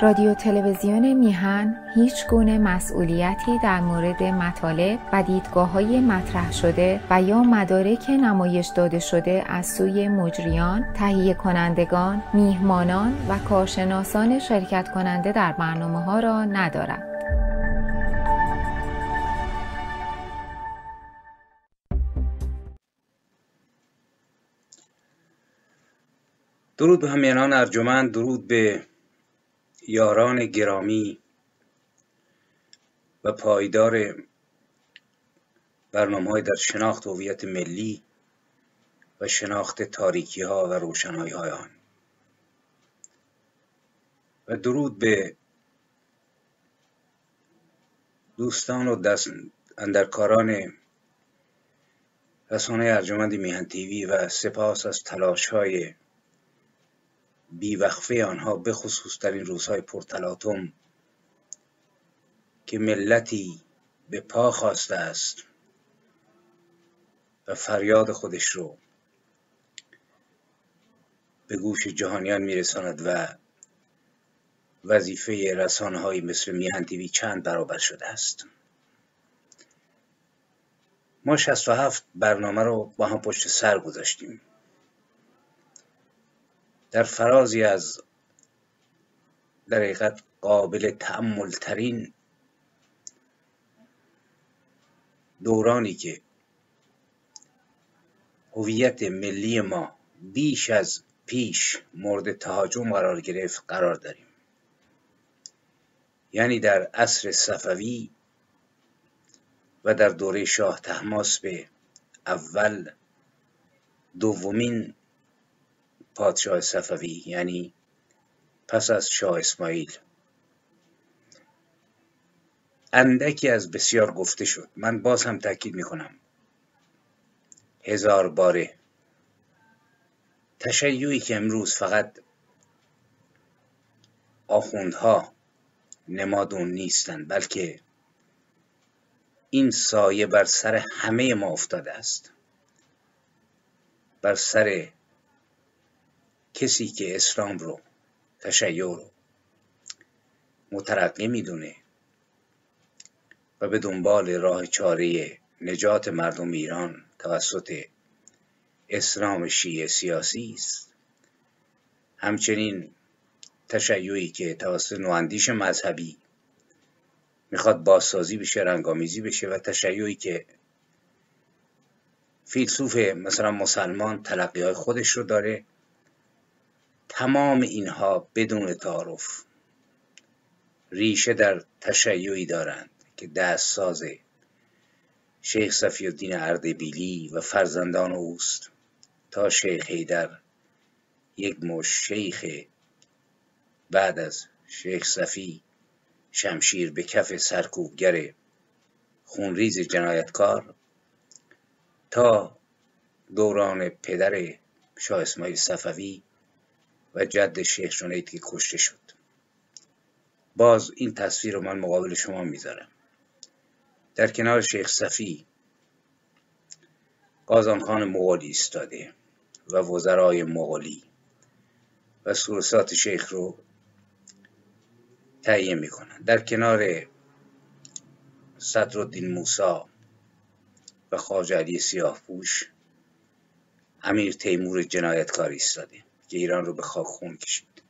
رادیو تلویزیون میهن هیچ گونه مسئولیتی در مورد مطالب و دیدگاه های مطرح شده و یا مدارک نمایش داده شده از سوی مجریان، تهیه کنندگان، میهمانان و کارشناسان شرکت کننده در برنامه ها را ندارد. درود به همیانان ارجمند درود به یاران گرامی و پایدار برنامه های در شناخت هویت ملی و شناخت تاریکی ها و روشنایی های آن و درود به دوستان و دست اندرکاران رسانه ارجمند میهن تیوی و سپاس از تلاش های بیوقفه آنها بخصوص در این روزهای پرتلاتم که ملتی به پا خواسته است و فریاد خودش رو به گوش جهانیان میرساند و وظیفه رسانه های مثل میهن تیوی چند برابر شده است. ما 67 برنامه رو با هم پشت سر گذاشتیم. در فرازی از در حقیقت قابل تعمل ترین دورانی که هویت ملی ما بیش از پیش مورد تهاجم قرار گرفت قرار داریم. یعنی در عصر صفوی و در دوره شاه تحماس به اول دومین پادشاه صفوی یعنی پس از شاه اسماعیل. اندکی از بسیار گفته شد. من باز هم تاکید می‌کنم. هزار باره. تشیعی که امروز فقط آخوندها نمادون نیستند بلکه این سایه بر سر همه ما افتاده است. بر سر کسی که اسلام رو تشیع رو مترقی می‌دونه و به دنبال راه چاره نجات مردم ایران توسط اسلام شیعه سیاسی است. همچنین تشیعی که توسط نواندیش مذهبی می‌خواد بازسازی بشه رنگامیزی بشه و تشیعی که فیلسوف مثلا مسلمان تلقی خودش رو داره تمام اینها بدون تعارف ریشه در تشیعی دارند که دست ساز شیخ صفی الدین اردبیلی و فرزندان اوست تا شیخ حیدر یک مش شیخ بعد از شیخ صفی شمشیر به کف سرکوبگر خونریز جنایتکار تا دوران پدر شاه اسماعیل صفوی و جد شیخ جنید که کشته شد. باز این تصویر رو من مقابل شما می‌ذارم. در کنار شیخ صفی قازان خان مغولی ایستاده و وزرای مغولی و سورسات شیخ رو تهیه می‌کنن. در کنار صدرالدین موسا و خواجه علی سیاه پوش امیر تیمور جنایتکار ایستاده. که ایران رو به خاک خون کشید.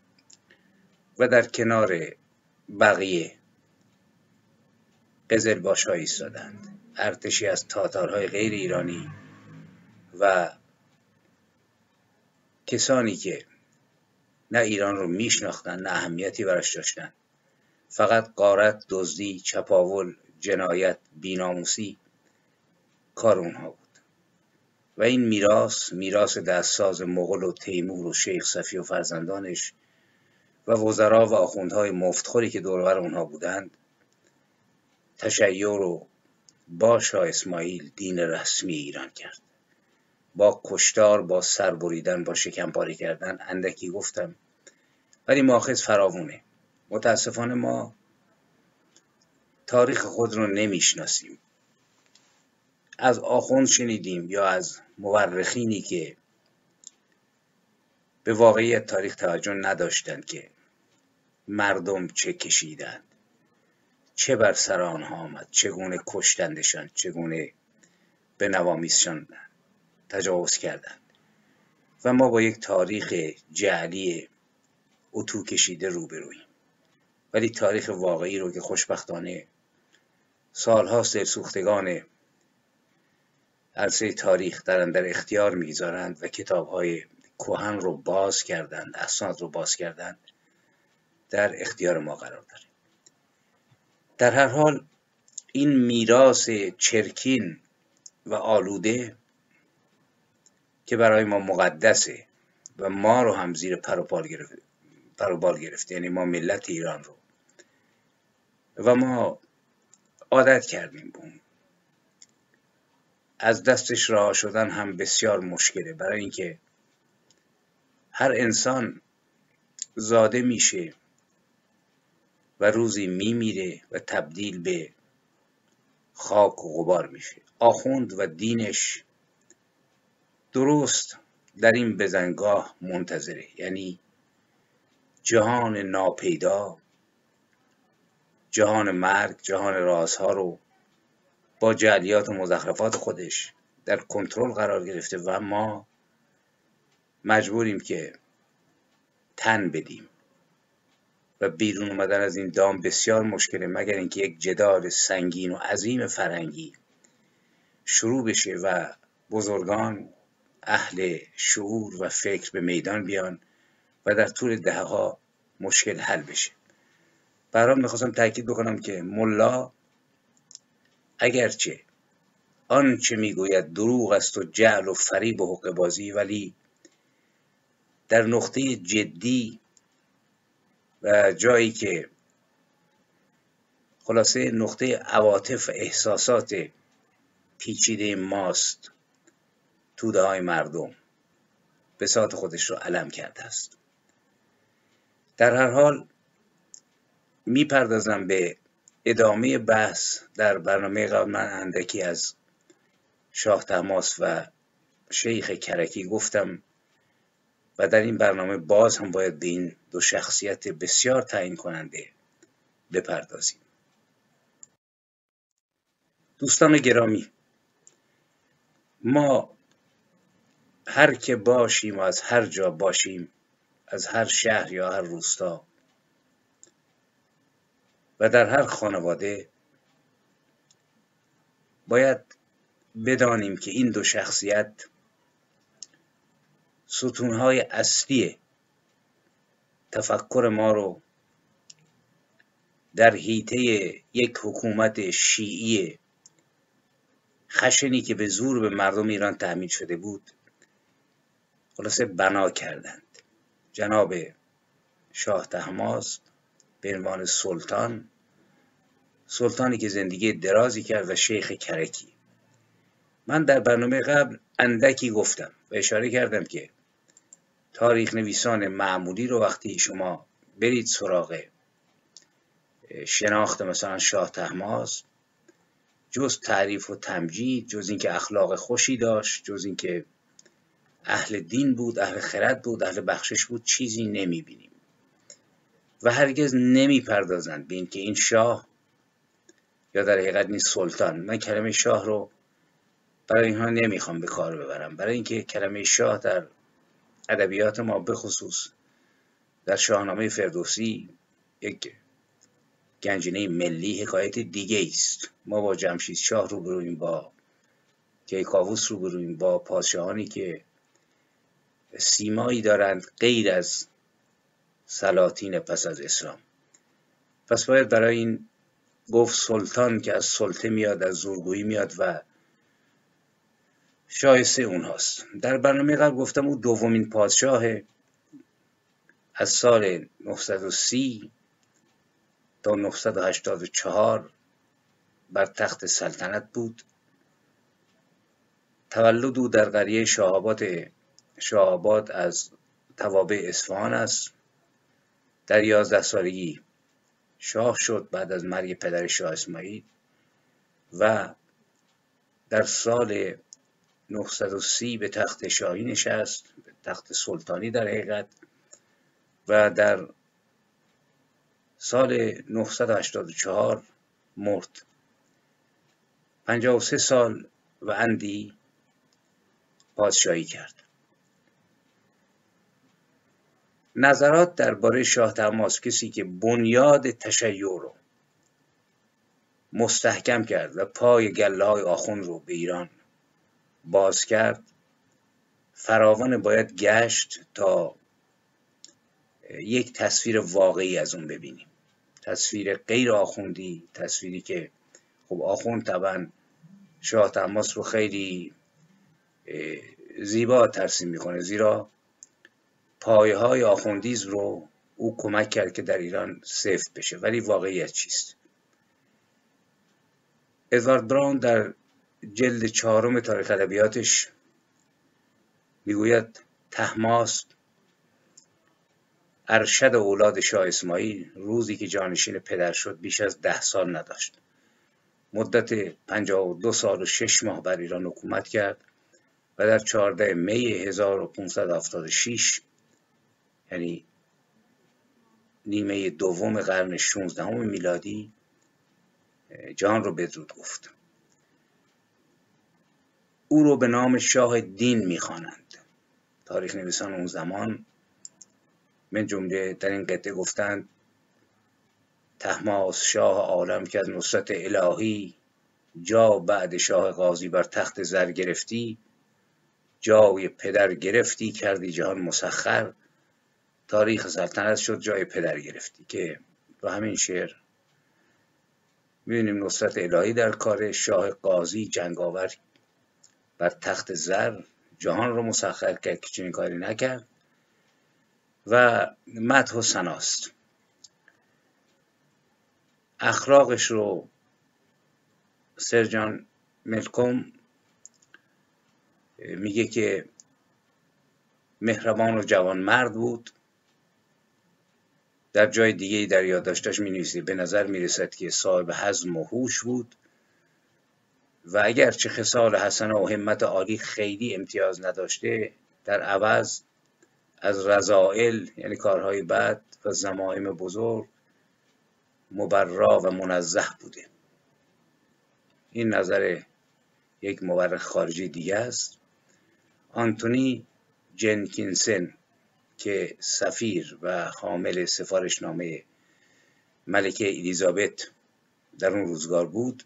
و در کنار بقیه قزل باش ایستادند. ارتشی از تاتارهای غیر ایرانی و کسانی که نه ایران رو میشناختن نه اهمیتی براش داشتن. فقط قارت دزدی چپاول جنایت بیناموسی کار اونها بود. و این میراث میراث دستساز مغل و تیمور و شیخ صفی و فرزندانش و وزرا و آخوندهای مفتخوری که دورور اونها بودند تشیع رو با شاه اسماعیل دین رسمی ایران کرد. با کشتار با سر بریدن با شکمپاری کردن اندکی گفتم. ولی ماخذ فراوونه. متاسفانه ما تاریخ خود رو نمی‌شناسیم. از آخوند شنیدیم یا از مورخینی که به واقعیت تاریخ توجه نداشتند که مردم چه کشیدند چه بر سر آنها آمد چگونه کشتندشان چگونه به نوامیسشان تجاوز کردند. و ما با یک تاریخ جعلی اتو کشیده روبرویم. ولی تاریخ واقعی رو که خوشبختانه سالها سرسوختگان عرصه تاریخ در در اختیار می‌گذارند و کتاب های کوهن رو باز کردند اسناد رو باز کردند در اختیار ما قرار داره در هر حال این میراث چرکین و آلوده که برای ما مقدسه و ما رو هم زیر پروپال گرفته پروبال گرفته یعنی ما ملت ایران رو. و ما عادت کردیم بون از دستش راه شدن هم بسیار مشکله. برای اینکه هر انسان زاده میشه و روزی میمیره و تبدیل به خاک و غبار میشه. آخوند و دینش درست در این بزنگاه منتظره. یعنی جهان ناپیدا جهان مرگ جهان رازها رو با جلیات و مزخرفات خودش در کنترل قرار گرفته و ما مجبوریم که تن بدیم. و بیرون اومدن از این دام بسیار مشکله مگر اینکه یک جدال سنگین و عظیم فرنگی شروع بشه و بزرگان اهل شعور و فکر به میدان بیان و در طول دهه ها مشکل حل بشه. برام می‌خواستم تاکید بکنم که ملا اگرچه آنچه می‌گوید دروغ است و جعل و فریب و حق بازی ولی در نقطه جدی و جایی که خلاصه نقطه عواطف احساسات پیچیده ماست توده های مردم به ساعت خودش رو علم کرده است. در هر حال می‌پردازم به ادامه بحث در برنامه قبل من اندکی از شاه تماس و شیخ کرکی گفتم و در این برنامه باز هم باید به این دو شخصیت بسیار تعیین کننده بپردازیم. دوستان گرامی ما هر که باشیم و از هر جا باشیم از هر شهر یا هر روستا و در هر خانواده باید بدانیم که این دو شخصیت ستونهای اصلی تفکر ما رو در حیطه یک حکومت شیعی خشنی که به زور به مردم ایران تحمیل شده بود خلاصه بنا کردند. جناب شاه تحماس به عنوان سلطان سلطانی که زندگی درازی کرد و شیخ کرکی. من در برنامه قبل اندکی گفتم و اشاره کردم که تاریخ نویسان معمولی رو وقتی شما برید سراغ شناخت مثلا شاه تحماس جز تعریف و تمجید جز اینکه اخلاق خوشی داشت جز اینکه اهل دین بود اهل خرد بود اهل بخشش بود چیزی نمی‌بینیم. و هرگز نمی‌پردازند به اینکه این شاه یا در حقیقت این سلطان. من کلمه شاه رو برای اینها نمی‌خوام به کار ببرم. برای اینکه کلمه شاه در ادبیات ما بخصوص در شاهنامه فردوسی یک گنجینه ملی حکایت دیگه است ما با جمشید شاه رو برویم با کیکاووس رو برویم با پادشاهانی که سیمایی دارند غیر از سلاطین پس از اسلام. پس باید برای این گفت سلطان که از سلطه میاد از زورگویی میاد و شایسته اونهاست. در برنامه قبل گفتم او دومین پادشاه از سال 930 تا 984 بر تخت سلطنت بود. تولد او در قریه شاهاباد شاهاباد از توابع اصفهان است. در یازده سالگی شاه شد بعد از مرگ پدر شاه اسماعیل و در سال 930 به تخت شاهی نشست به تخت سلطانی در حقیقت و در سال 984 مرد. 53 سال و اندی پادشاهی کرد. نظرات درباره شاه تماس کسی که بنیاد تشیع رو مستحکم کرد و پای گله های آخون رو به ایران باز کرد فراوان باید گشت تا یک تصویر واقعی از اون ببینیم. تصویر غیر آخوندی تصویری که خب آخوند طبعا شاه تماس رو خیلی زیبا ترسیم می‌کنه. زیرا پایه های آخوندیز رو او کمک کرد که در ایران سفت بشه ولی واقعیت چیست؟ ادوارد براون در جلد چهارم تاریخ ادبیاتش می‌گوید تحماس ارشد اولاد شاه اسماعیل روزی که جانشین پدر شد بیش از ده سال نداشت. مدت پنجاه و دو سال و شش ماه بر ایران حکومت کرد و در چهارده می 1576 یعنی نیمه دوم قرن 16 میلادی جان رو بدرود گفت. او رو به نام شاه دین می‌خوانند. تاریخ نویسان اون زمان من جمله در این قطعه گفتند تحماس شاه عالم که از نصرت الهی جا بعد شاه قاضی بر تخت زر گرفتی جای پدر گرفتی کردی جهان مسخر. تاریخ سلطنت شد جای پدر گرفتی که با همین شعر می‌بینیم نصرت الهی در کار شاه قاضی جنگاور بر تخت زر جهان رو مسخر کرد که چنین کاری نکرد و مدح و سناست اخلاقش رو سرجان ملکوم میگه که مهربان و جوان مرد بود. در جای دیگه در یادداشتش می نویسه به نظر می رسد که صاحب حزم و هوش بود و اگر چه خصال حسن و همت عالی خیلی امتیاز نداشته در عوض از رضائل یعنی کارهای بد و زمائم بزرگ مبرا و منزه بوده. این نظر یک مورخ خارجی دیگه است. آنتونی جنکینسن که سفیر و حامل سفارشنامه ملکه الیزابت در اون روزگار بود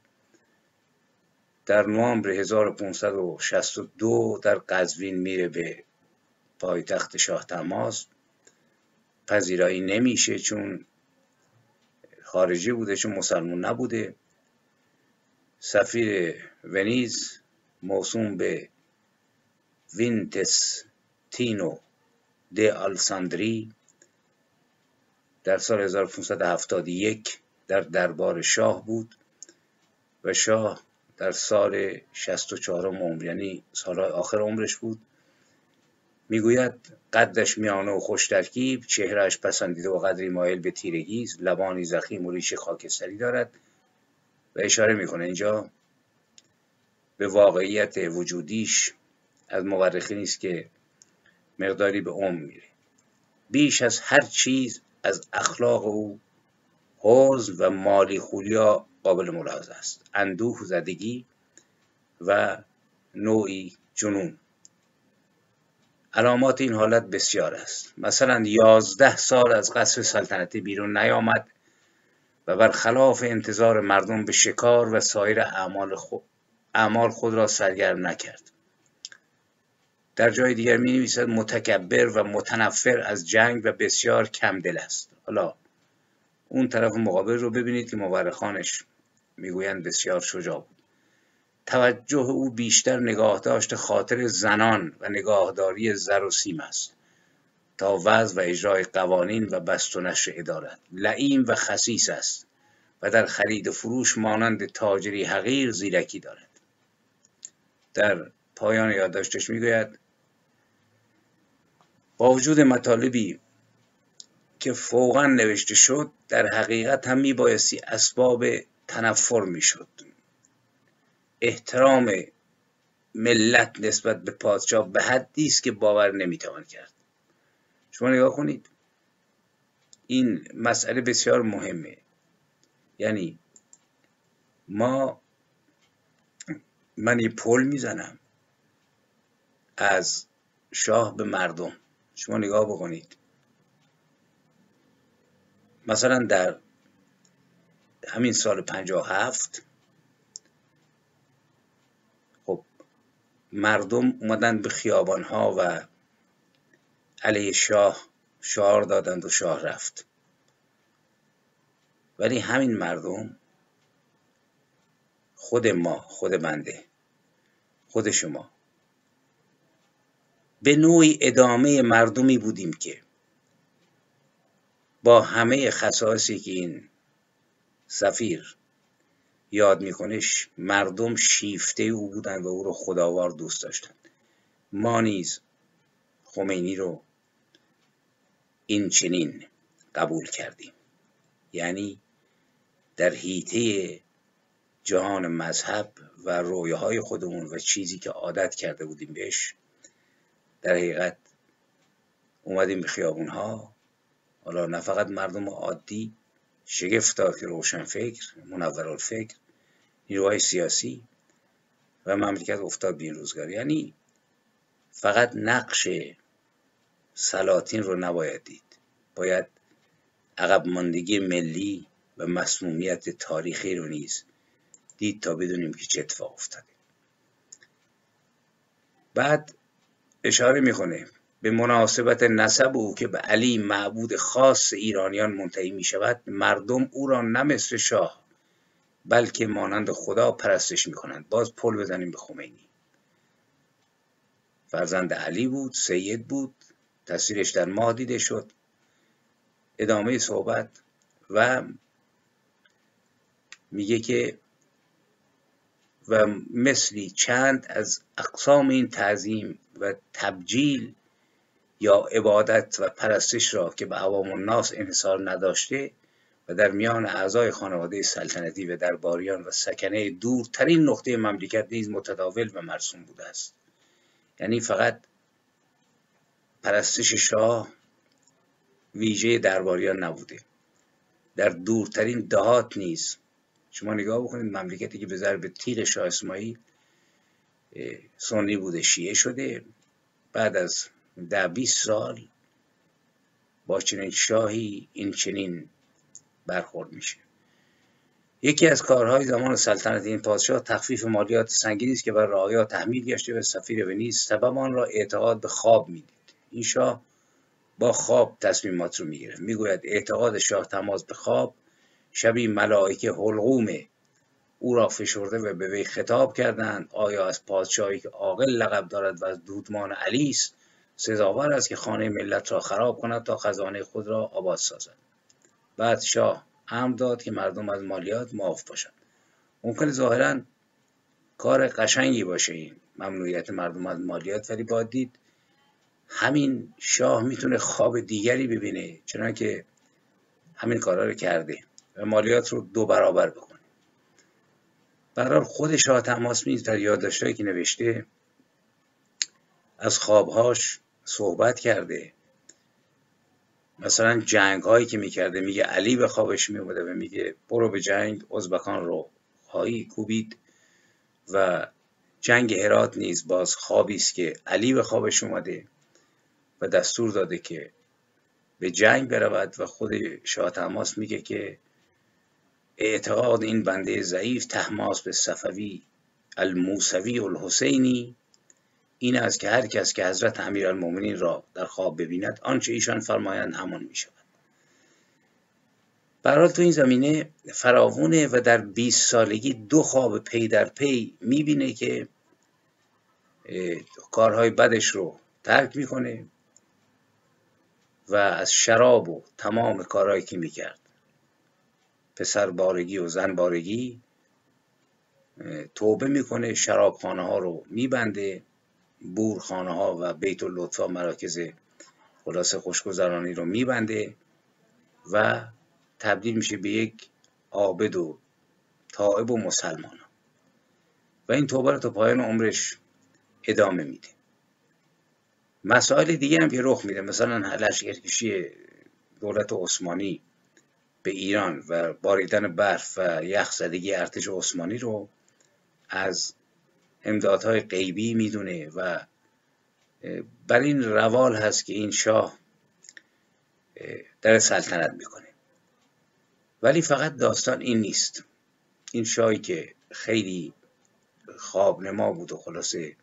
در نوامبر 1562 در قزوین میره به پایتخت شاه تماس. پذیرایی نمیشه چون خارجی بوده چون مسلمون نبوده. سفیر ونیز موسوم به وینتس تینو د آلساندری در سال 1571 در دربار شاه بود و شاه در سال 64 عمر یعنی سالهای آخر عمرش بود. می‌گوید قدش میانه و خوش ترکیب چهرهش پسندیده و قدری مایل به تیرگی لبانی زخیم و ریش خاکستری دارد. و اشاره می‌کنه اینجا به واقعیت وجودیش. از مورخی نیست که مقداری به عمر میره بیش از هر چیز از اخلاق او حوز و مالی خولیا قابل ملاحظه است. اندوه زدگی و نوعی جنون. علامات این حالت بسیار است. مثلا یازده سال از قصر سلطنتی بیرون نیامد و برخلاف انتظار مردم به شکار و سایر اعمال اعمال خود را سرگرم نکرد. در جای دیگر می نویسد متکبر و متنفر از جنگ و بسیار کم دل است حالا اون طرف مقابل رو ببینید که مورخانش می‌گویند بسیار شجاع بود. توجه او بیشتر نگاه داشت خاطر زنان و نگاهداری زر و سیم است. تا وضع و اجرای قوانین و بست و نشر ادارت لعیم و خسیس است و در خرید و فروش مانند تاجری حقیر زیرکی دارد. در پایان یادداشتش می‌گوید با وجود مطالبی که فوقا نوشته شد در حقیقت هم میبایستی اسباب تنفر می‌شد. احترام ملت نسبت به پادشاه به حدی است که باور نمی‌توان کرد. شما نگاه کنید. این مسئله بسیار مهمه. یعنی ما من یه پل می‌زنم از شاه به مردم. شما نگاه بکنید. مثلا در همین سال پنجاه هفت خب مردم اومدن به خیابان ها و علیه شاه شعار دادند و شاه رفت. ولی همین مردم خود ما خود بنده خود شما به نوعی ادامه مردمی بودیم که با همه خصائصی که این سفیر یاد میکنش مردم شیفته او بودن و او رو خداوار دوست داشتند ما نیز خمینی رو این چنین قبول کردیم. یعنی در حیطه جهان مذهب و رویاهای خودمون و چیزی که عادت کرده بودیم بهش در حقیقت اومدیم به خیابون ها حالا نه فقط مردم عادی شگفتا که روشن فکر منور الفکر نیروهای سیاسی و مملکت افتاد به این روزگار. یعنی فقط نقش سلاطین رو نباید دید. باید عقب ماندگی ملی و مسمومیت تاریخی رو نیز دید تا بدونیم که چه اتفاق افتاده. بعد اشاره می‌کنه به مناسبت نسب او که به علی معبود خاص ایرانیان منتهی می شود مردم او را نه مثل شاه بلکه مانند خدا پرستش می کنند باز پل بزنیم به خمینی. فرزند علی بود سید بود تصویرش در ماه دیده شد. ادامه صحبت و میگه که و مثلی چند از اقسام این تعظیم و تبجیل یا عبادت و پرستش را که به عوام الناس انحصار نداشته و در میان اعضای خانواده سلطنتی و درباریان و سکنه دورترین نقطه مملکت نیز متداول و مرسوم بوده است. یعنی فقط پرستش شاه ویژه درباریان نبوده. در دورترین دهات نیز شما نگاه بکنید مملکتی که به ضرب تیر شاه اسماعیل سنی بوده شیعه شده. بعد از ده 20 سال با چنین شاهی این چنین برخورد میشه. یکی از کارهای زمان سلطنت این پادشاه تخفیف مالیات سنگینی است که بر رعایا تحمیل گشته به سفیر ونیز سبب آن را اعتقاد به خواب می‌دید. این شاه با خواب تصمیمات رو می‌گیره. می‌گوید اعتقاد شاه تماس به خواب شبی ملائکه حلقوم او را فشرده و به وی خطاب کردند آیا از پادشاهی که عاقل لقب دارد و از دودمان علی است سزاوار است که خانه ملت را خراب کند تا خزانه خود را آباد سازد. بعد شاه امر داد که مردم از مالیات معاف باشند. ممکن ظاهرا کار قشنگی باشه این. ممنوعیت مردم از مالیات ولی باید دید. همین شاه می‌تونه خواب دیگری ببینه چنانکه همین کارا رو کرده. مالیات رو دو برابر بکنه برحال خود شاه تماس میز در یادداشتهایی که نوشته از خوابهاش صحبت کرده. مثلا جنگ هایی که می‌کرده. میگه علی به خوابش میومده و میگه برو به جنگ ازبکان رو خواهی کوبید و جنگ هرات نیز باز خوابی است که علی به خوابش اومده و دستور داده که به جنگ برود و خود شاه تماس میگه که اعتقاد این بنده ضعیف تحماس به صفوی الموسوی الحسینی این است که هر کس که حضرت امیرالمؤمنین را در خواب ببیند آنچه ایشان فرمایند همان می شود برحال تو این زمینه فراوونه و در 20 سالگی دو خواب پی در پی می‌بینه که کارهای بدش رو ترک می‌کنه و از شراب و تمام کارهایی که می‌کرد. پسر بارگی و زن بارگی توبه می‌کنه شرابخانه ها رو میبنده بورخانه ها و بیت اللطفا مراکز خلاص خوشگذرانی رو میبنده و تبدیل میشه به یک عابد و طائب و مسلمان. و این توبه رو تا پایان عمرش ادامه میده. مسائل دیگه هم که رخ میده مثلا لشکرکشی دولت عثمانی. به ایران و باریدن برف و یخزدگی ارتش عثمانی رو از امدادهای غیبی می‌دونه و بر این روال هست که این شاه در سلطنت می‌کنه. ولی فقط داستان این نیست. این شاهی که خیلی خواب نما بود و خلاصه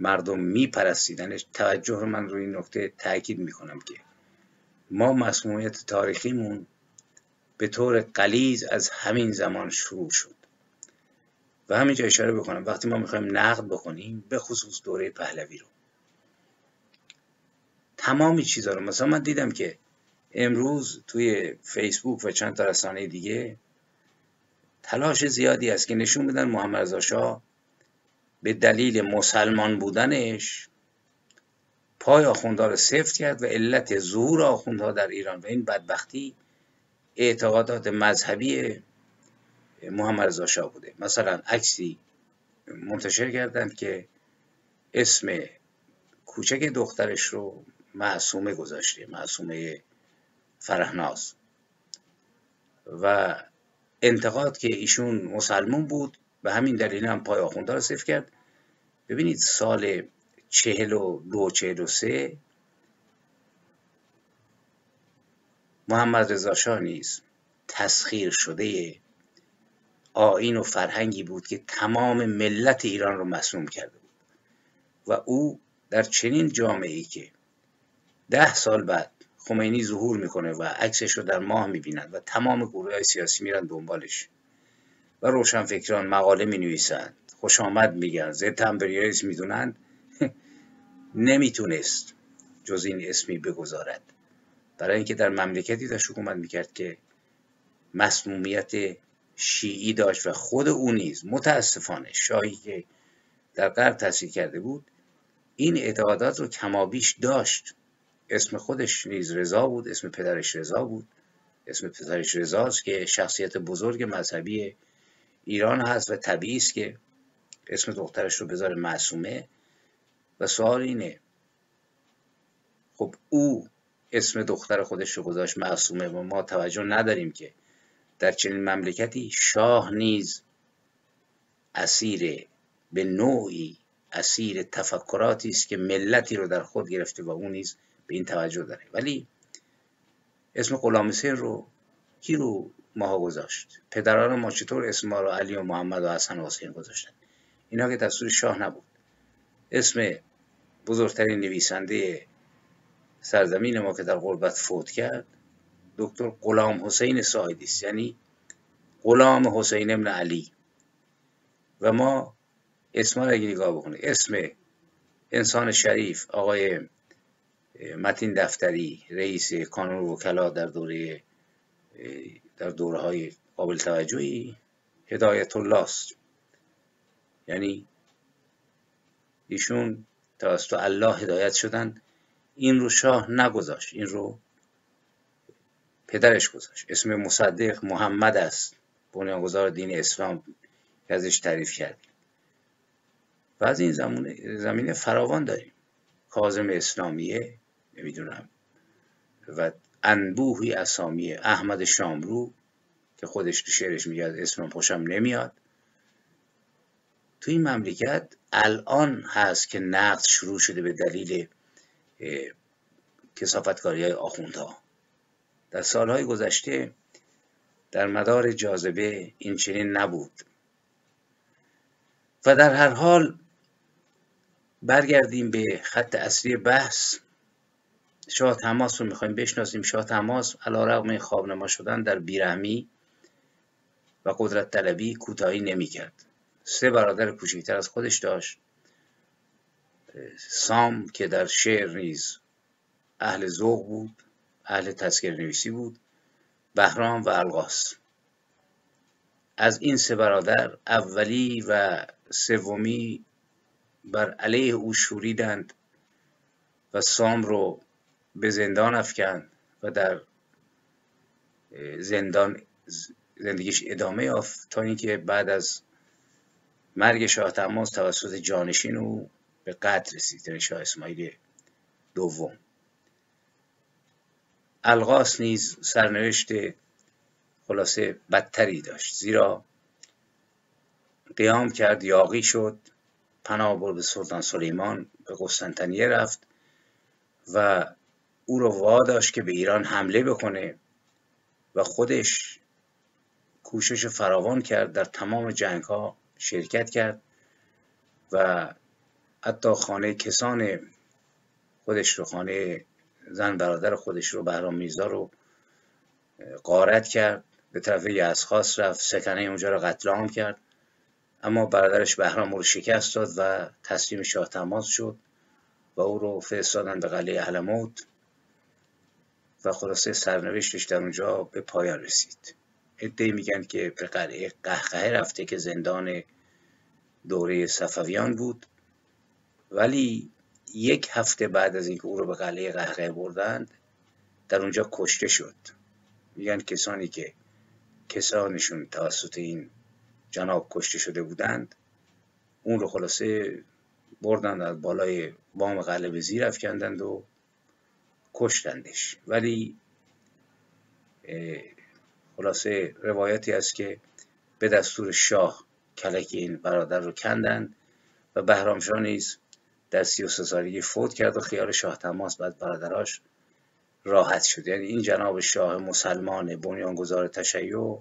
مردم میپرستیدنش توجه من روی این نکته تاکید می‌کنم که ما مسمومیت تاریخیمون به طور قلیز از همین زمان شروع شد. و همینجا اشاره بکنم وقتی ما می‌خوایم نقد بکنیم به خصوص دوره پهلوی رو. تمامی چیزها رو مثلا من دیدم که امروز توی فیسبوک و چند تا رسانه دیگه تلاش زیادی است که نشون بدن محمد رضا شاه به دلیل مسلمان بودنش پای آخوندها رو سفت کرد و علت ظهور آخوندها در ایران. و این بدبختی اعتقادات مذهبی محمد رضا شاه بوده. مثلا عکسی منتشر کردند که اسم کوچک دخترش رو معصومه گذاشته معصومه فرهناز. و انتقاد که ایشون مسلمون بود به همین دلیل هم پای آخونده رو صرف کرد. ببینید سال چهل و دو چهل و سه محمد رضا شاه نیز تسخیر شده آین و فرهنگی بود که تمام ملت ایران رو مسموم کرده بود. و او در چنین جامعه ای که ده سال بعد خمینی ظهور می‌کنه و عکسش رو در ماه می‌بینند و تمام گروه های سیاسی میرن دنبالش و روشنفکران مقاله می نویسند خوش آمد میگن ضد امپریالیسم می‌دونند نمی‌تونست جز این اسمی بگذارد. برای اینکه در مملکتی داشت حکومت می‌کرد که مسمومیت شیعی داشت و خود او نیز متاسفانه شاهی که در غرب تحصیل کرده بود این اعتقادات رو کمابیش داشت. اسم خودش نیز رضا بود اسم پدرش رضا بود. اسم پدرش رضاست که شخصیت بزرگ مذهبی ایران هست و طبیعی است که اسم دخترش رو بذاره معصومه. و سوال اینه خب او اسم دختر خودش رو گذاشت معصومه و ما توجه نداریم که در چنین مملکتی شاه نیز اسیر به نوعی اسیر تفکراتی است که ملتی رو در خود گرفته و اون نیز به این توجه داره. ولی اسم غلام رو کی رو ماها گذاشت؟ پدران ما چطور اسم ما رو علی و محمد و حسن و حسین گذاشتن؟ اینا که دستور شاه نبود. اسم بزرگترین نویسنده سرزمین ما که در غربت فوت کرد دکتر غلام حسین ساعدی است. یعنی غلام حسین ابن علی. و ما اسم رو اگه نگاه بکنه اسم انسان شریف آقای متین دفتری رئیس کانون وکلا در دوره در دوره های قابل توجهی هدایت الله است. یعنی ایشون توسط الله هدایت شدن این رو شاه نگذاشت این رو پدرش گذاشت. اسم مصدق محمد است. بنیانگذار دین اسلام که ازش تعریف کردیم و از این زمینه فراوان داریم. کازم اسلامیه نمی‌دونم. و انبوهی اسامی احمد شامرو که خودش تو شعرش میگه اسمم خوشم نمیاد. تو این مملکت الان هست که نقد شروع شده به دلیل کسافتکاری های آخوندها. در سالهای گذشته در مدار جاذبه این چنین نبود. و در هر حال برگردیم به خط اصلی بحث. شاه تماس رو می‌خوایم بشناسیم. شاه تماس علا رقم خوابنما شدن در بیرحمی و قدرت طلبی کوتاهی نمی‌کرد. سه برادر کوچکتر از خودش داشت. سام که در شعر نیز اهل ذوق بود اهل تذکر نویسی بود بهرام و القاس. از این سه برادر اولی و سومی بر علیه او شوریدند و سام رو به زندان افکند و در زندان زندگیش ادامه یافت تا اینکه بعد از مرگ شاه تماس توسط جانشین او به قتل رسید شاه اسماعیل دوم. القاس نیز سرنوشت خلاصه بدتری داشت زیرا قیام کرد یاقی شد پناه برد به سلطان سلیمان به قسطنطنیه رفت و او رو واداشت که به ایران حمله بکنه و خودش کوشش فراوان کرد در تمام جنگ ها شرکت کرد و حتی خانه کسان خودش رو خانه زن برادر خودش رو بهرام میرزا رو قارت کرد به طرف یزخواست رفت سکنه اونجا رو قتل عام کرد. اما برادرش بهرام رو شکست داد و تسلیم شاه تماس شد و او رو فرستادن به قلعه علموت و خلاصه سرنوشتش در اونجا به پایان رسید. ادهی میگن که به قلعه قهقه رفته که زندان دوره صفویان بود. ولی یک هفته بعد از اینکه او رو به قلعه قهقه بردند در اونجا کشته شد. میگن کسانی که کسانشون توسط این جناب کشته شده بودند اون رو خلاصه بردند از بالای بام قلعه به زیر افکندند و کشتندش. ولی خلاصه روایتی است که به دستور شاه کلک این برادر رو کندند و بهرامشاه نیز در سی و سالگی فوت کرد و خیال شاه تماس بعد برادراش راحت شد. یعنی این جناب شاه مسلمان بنیانگذار تشیع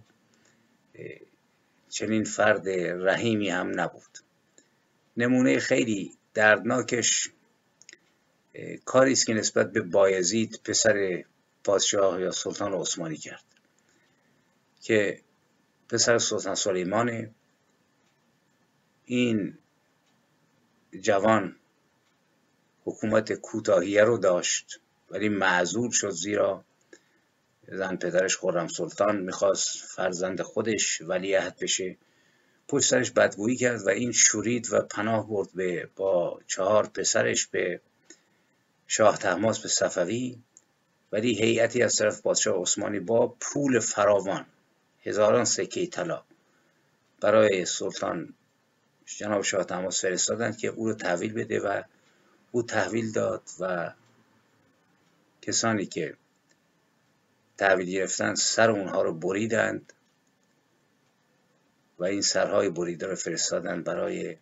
چنین فرد رحیمی هم نبود. نمونه خیلی دردناکش کاری است که نسبت به بایزید پسر پادشاه یا سلطان عثمانی کرد که پسر سلطان سلیمان این جوان حکومت کوتاهیه رو داشت. ولی معذور شد زیرا زن پدرش خورم سلطان می‌خواست فرزند خودش ولیعهد بشه. پشت سرش بدگویی کرد و این شورید و پناه برد به با چهار پسرش به شاه تحماس به صفوی. ولی هیئتی از طرف پادشاه عثمانی با پول فراوان هزاران سکه طلا برای سلطان جناب شاه تماس فرستادند که او رو تحویل بده و او تحویل داد و کسانی که تحویل گرفتن سر اونها رو بریدند و این سرهای بریده رو فرستادن برای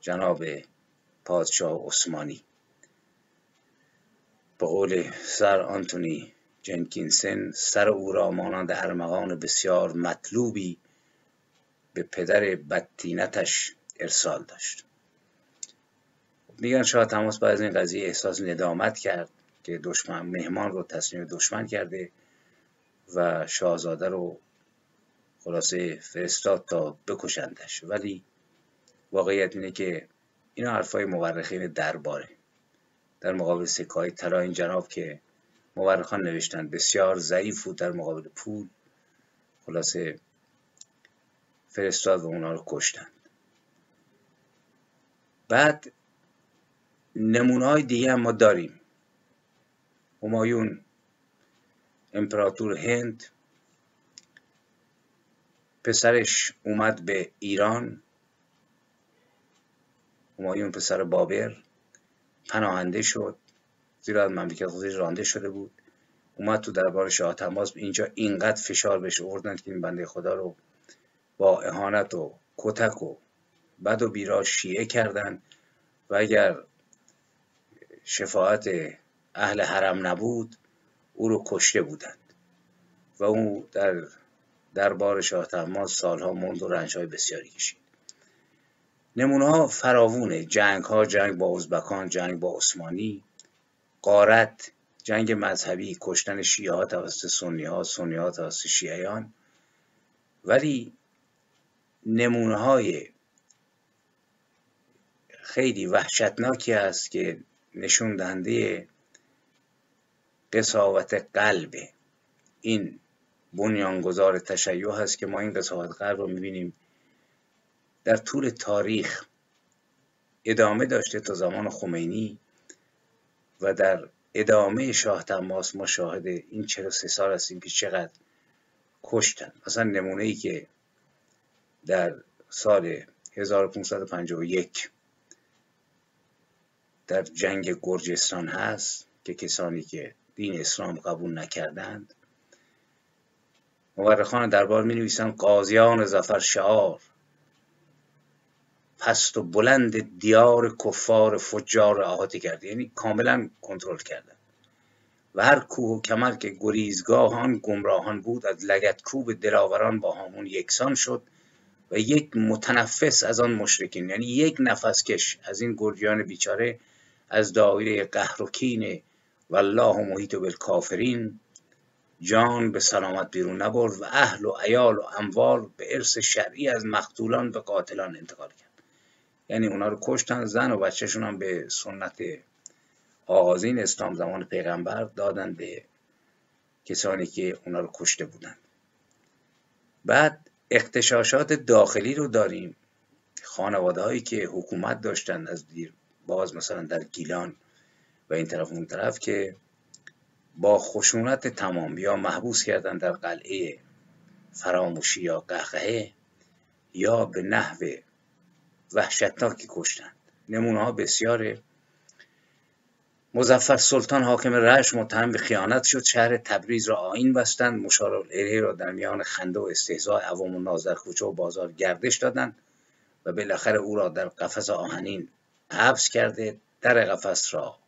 جناب پادشاه عثمانی. به قول سر آنتونی جنکینسن سر او را مانند ارمغان بسیار مطلوبی به پدر بدتینتش ارسال داشت. میگن شاه تماس بعد از این قضیه احساس ندامت کرد که دشمن مهمان رو تسلیم دشمن کرده و شاهزاده رو خلاصه فرستاد تا بکشندش. ولی واقعیت اینه که اینا حرفای مورخین درباره. در مقابل سکای طلا این جناب که مورخان نوشتن بسیار ضعیف بود در مقابل پول خلاصه فرستاد و اونا رو کشتند بعد نمونه های دیگه هم ما داریم. همایون امپراتور هند. پسرش اومد به ایران. همایون پسر بابر پناهنده شد. زیرا از مملکت خودش رانده شده بود. اومد تو دربار شاه تماس. اینجا اینقدر فشار بهش آوردند که این بنده خدا رو با اهانت و کتک و بد و بیرا شیعه کردند و اگر شفاعت اهل حرم نبود او رو کشته بودند. و او در دربار شاه تماس سالها موند و رنجهای بسیاری کشید. نمونه ها فراوونه جنگ ها جنگ با ازبکان جنگ با عثمانی قارت جنگ مذهبی کشتن شیعه ها توسط سنی ها سنی ها توسط شیعیان. ولی نمونه های خیلی وحشتناکی است که نشون دهنده قصاوت قلب. این بنیانگذار تشیع هست که ما این قصاوت قلب رو می‌بینیم در طول تاریخ ادامه داشته تا زمان خمینی و در ادامه شاه تماس ما شاهد این 43 سال هستیم که چقدر کشتن. مثلا نمونه ای که در سال 1551 در جنگ گرجستان هست که کسانی که دین اسلام قبول نکردند. مورخان دربار می نویسند قاضیان زفر شعار پست و بلند دیار کفار فجار احاطه کرده یعنی کاملا کنترل کردن. و هر کوه و کمر که گریزگاه گمراهان بود از لگت کوب دلاوران با همون یکسان شد و یک متنفس از آن مشرکین یعنی یک نفس کش از این گرجیان بیچاره از دایره قهر و کین والله محیط بالکافرین. جان به سلامت بیرون نبرد و اهل و عیال و اموال به ارث شرعی از مقتولان به قاتلان انتقال کرد. یعنی اونا رو کشتن زن و بچهشون هم به سنت آغازین اسلام زمان پیغمبر دادن به کسانی که اونا رو کشته بودن. بعد اختشاشات داخلی رو داریم. خانواده هایی که حکومت داشتن از دیر باز مثلا در گیلان و این طرف اون طرف که با خشونت تمام یا محبوس کردن در قلعه فراموشی یا قهقهه یا به نحو وحشتناکی کشتند نمونه ها بسیاره مزفر سلطان حاکم رشت متهم به خیانت شد شهر تبریز را آین بستند مشار را در میان خنده و استهزاء عوام و ناز در کوچه و بازار گردش دادند و بالاخره او را در قفس آهنین حبس کرده در قفس را.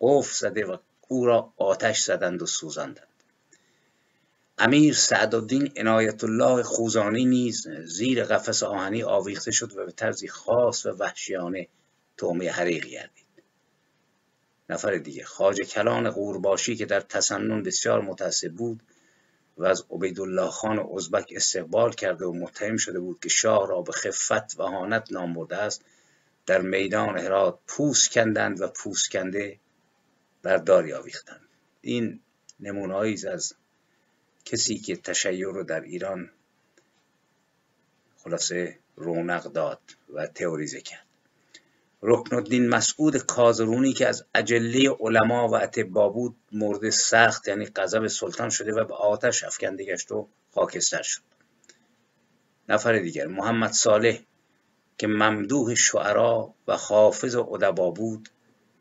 قفل زده و او را آتش زدند و سوزاندند. امیر سعدالدین عنایت الله خوزانی نیز زیر قفس آهنی آویخته شد و به طرزی خاص و وحشیانه تومه حریق گردید. نفر دیگه خاج کلان قورباشی که در تسنن بسیار متعصب بود و از عبیدالله خان ازبک استقبال کرده و متهم شده بود که شاه را به خفت و هانت نام برده است در میدان هرات پوست کندند و پوست کنده بر داری آویختند. این نمونهایی از کسی که تشیع رو در ایران خلاصه رونق داد و تئوریزه کرد. رکن الدین مسعود کازرونی که از اجله علما و اتبا بود مورد سخت یعنی غضب سلطان شده و به آتش افکنده گشت و خاکستر شد. نفر دیگر محمد صالح که ممدوح شعرا و حافظ ادبا بود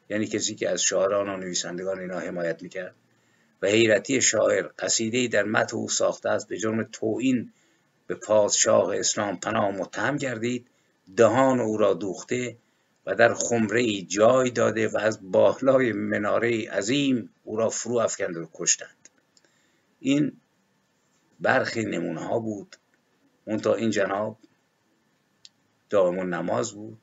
یعنی کسی که از شاعران و نویسندگان اینا حمایت می‌کرد. و حیرتی شاعر قصیده در متن او ساخته است به جرم توهین به پادشاه اسلام پناه متهم گردید. دهان او را دوخته و در خمره ای جای داده و از بالای مناره عظیم او را فرو افکند و کشتند. این برخی نمونه ها بود تا این جناب دائم نماز بود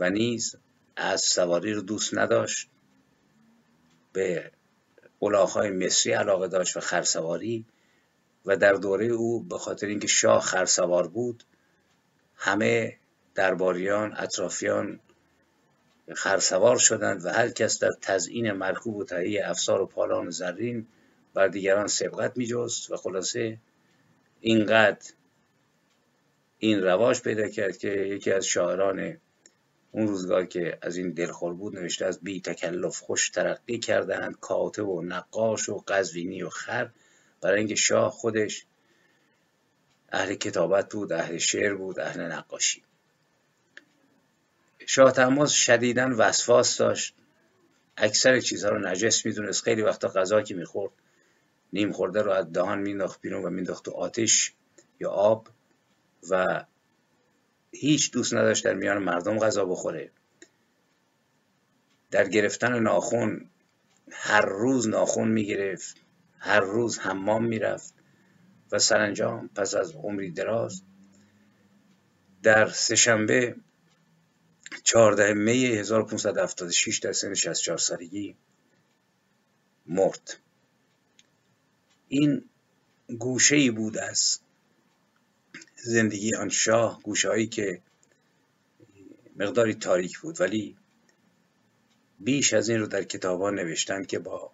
و نیز از سواری رو دوست نداشت. به الاغهای مصری علاقه داشت و خرسواری و در دوره او به خاطر اینکه شاه خرسوار بود همه درباریان اطرافیان خرسوار شدند و هر کس در تزیین مرکوب و تهیه افسار و پالان زرین بر دیگران سبقت میجست و خلاصه اینقدر این رواج پیدا کرد که یکی از شاعران اون روزگار که از این دلخور بود نوشته از بی تکلف خوش ترقی کردند کاتب و نقاش و قزوینی و خر. برای اینکه شاه خودش اهل کتابت بود اهل شعر بود اهل نقاشی. شاه تماز شدیدن وسواس داشت. اکثر چیزها رو نجس می‌دونست. خیلی وقتا غذا که می‌خورد نیم خورده رو از دهان مینداخت بیرون و مینداخت تو آتش یا آب. و هیچ دوست نداشت در میان مردم غذا بخوره. در گرفتن ناخون هر روز ناخون می‌گرفت هر روز حمام می‌رفت و سرانجام پس از عمری دراز. در سهشنبه 14 می 1576 در سن 64 سالگی مرد. این گوشه ای بود از زندگی آن شاه گوشهایی که مقداری تاریک بود ولی بیش از این رو در کتابان نوشتند که با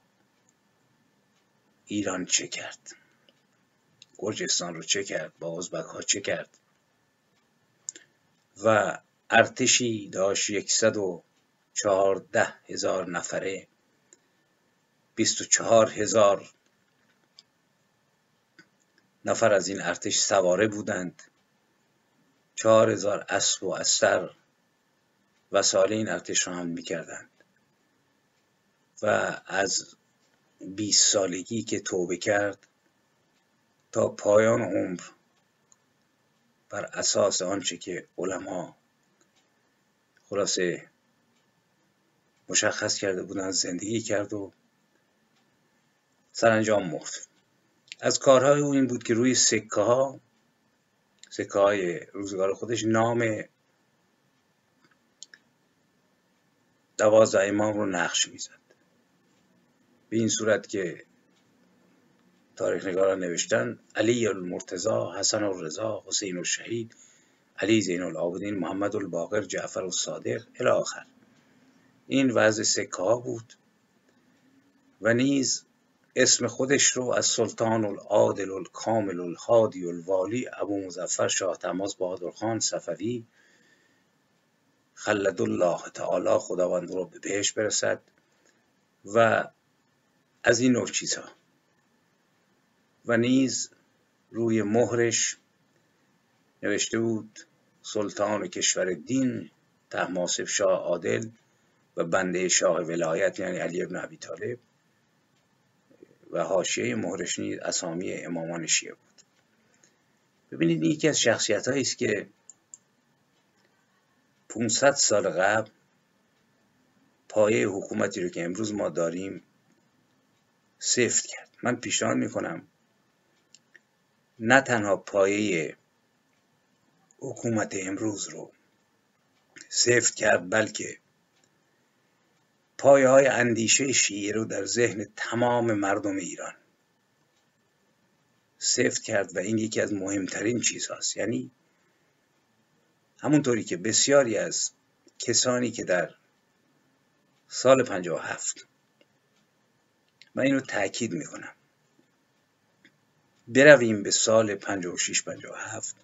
ایران چه کرد؟ گرجستان رو چه کرد؟ با ازبک ها چه کرد؟ و ارتشی داشت یکصد و چهارده هزار نفره بیست و چهار هزار نفر از این ارتش سواره بودند. چهار هزار اسب و استر وسایل این ارتش را هم می‌کردند. و از بیست سالگی که توبه کرد تا پایان عمر بر اساس آنچه که علما خلاصه مشخص کرده بودن زندگی کرد و سرانجام مرد. از کارهای او این بود که روی سکه ها سکه های روزگار خودش نام دوازده امام رو نقش می‌زد. به این صورت که تاریخ نگاران نوشتن علی المرتضا حسن الرضا حسین الشهید علی زین العابدین محمد الباقر جعفر الصادق الی آخر. این وضع سکه ها بود و نیز اسم خودش رو از سلطان العادل الکامل الهادی الوالی ابو مظفر شاه تماس بهادرخان صفوی خلد الله تعالی خداوند رو به بهش برسد و از این نوع چیزها و نیز روی مهرش نوشته بود سلطان کشور دین تحماسب شاه عادل و بنده شاه ولایت یعنی علی ابن ابی طالب و حاشیه مهرش نیز اسامی امامان شیعه بود. ببینید این یکی از شخصیت است که 500 سال قبل پایه حکومتی رو که امروز ما داریم سفت کرد. من پیشنهاد می‌کنم نه تنها پایه حکومت امروز رو سفت کرد بلکه پایه های اندیشه شیعه رو در ذهن تمام مردم ایران سفت کرد و این یکی از مهمترین چیز هاست. یعنی همونطوری که بسیاری از کسانی که در سال 57 من اینو تاکید می‌کنم برویم به سال 56 57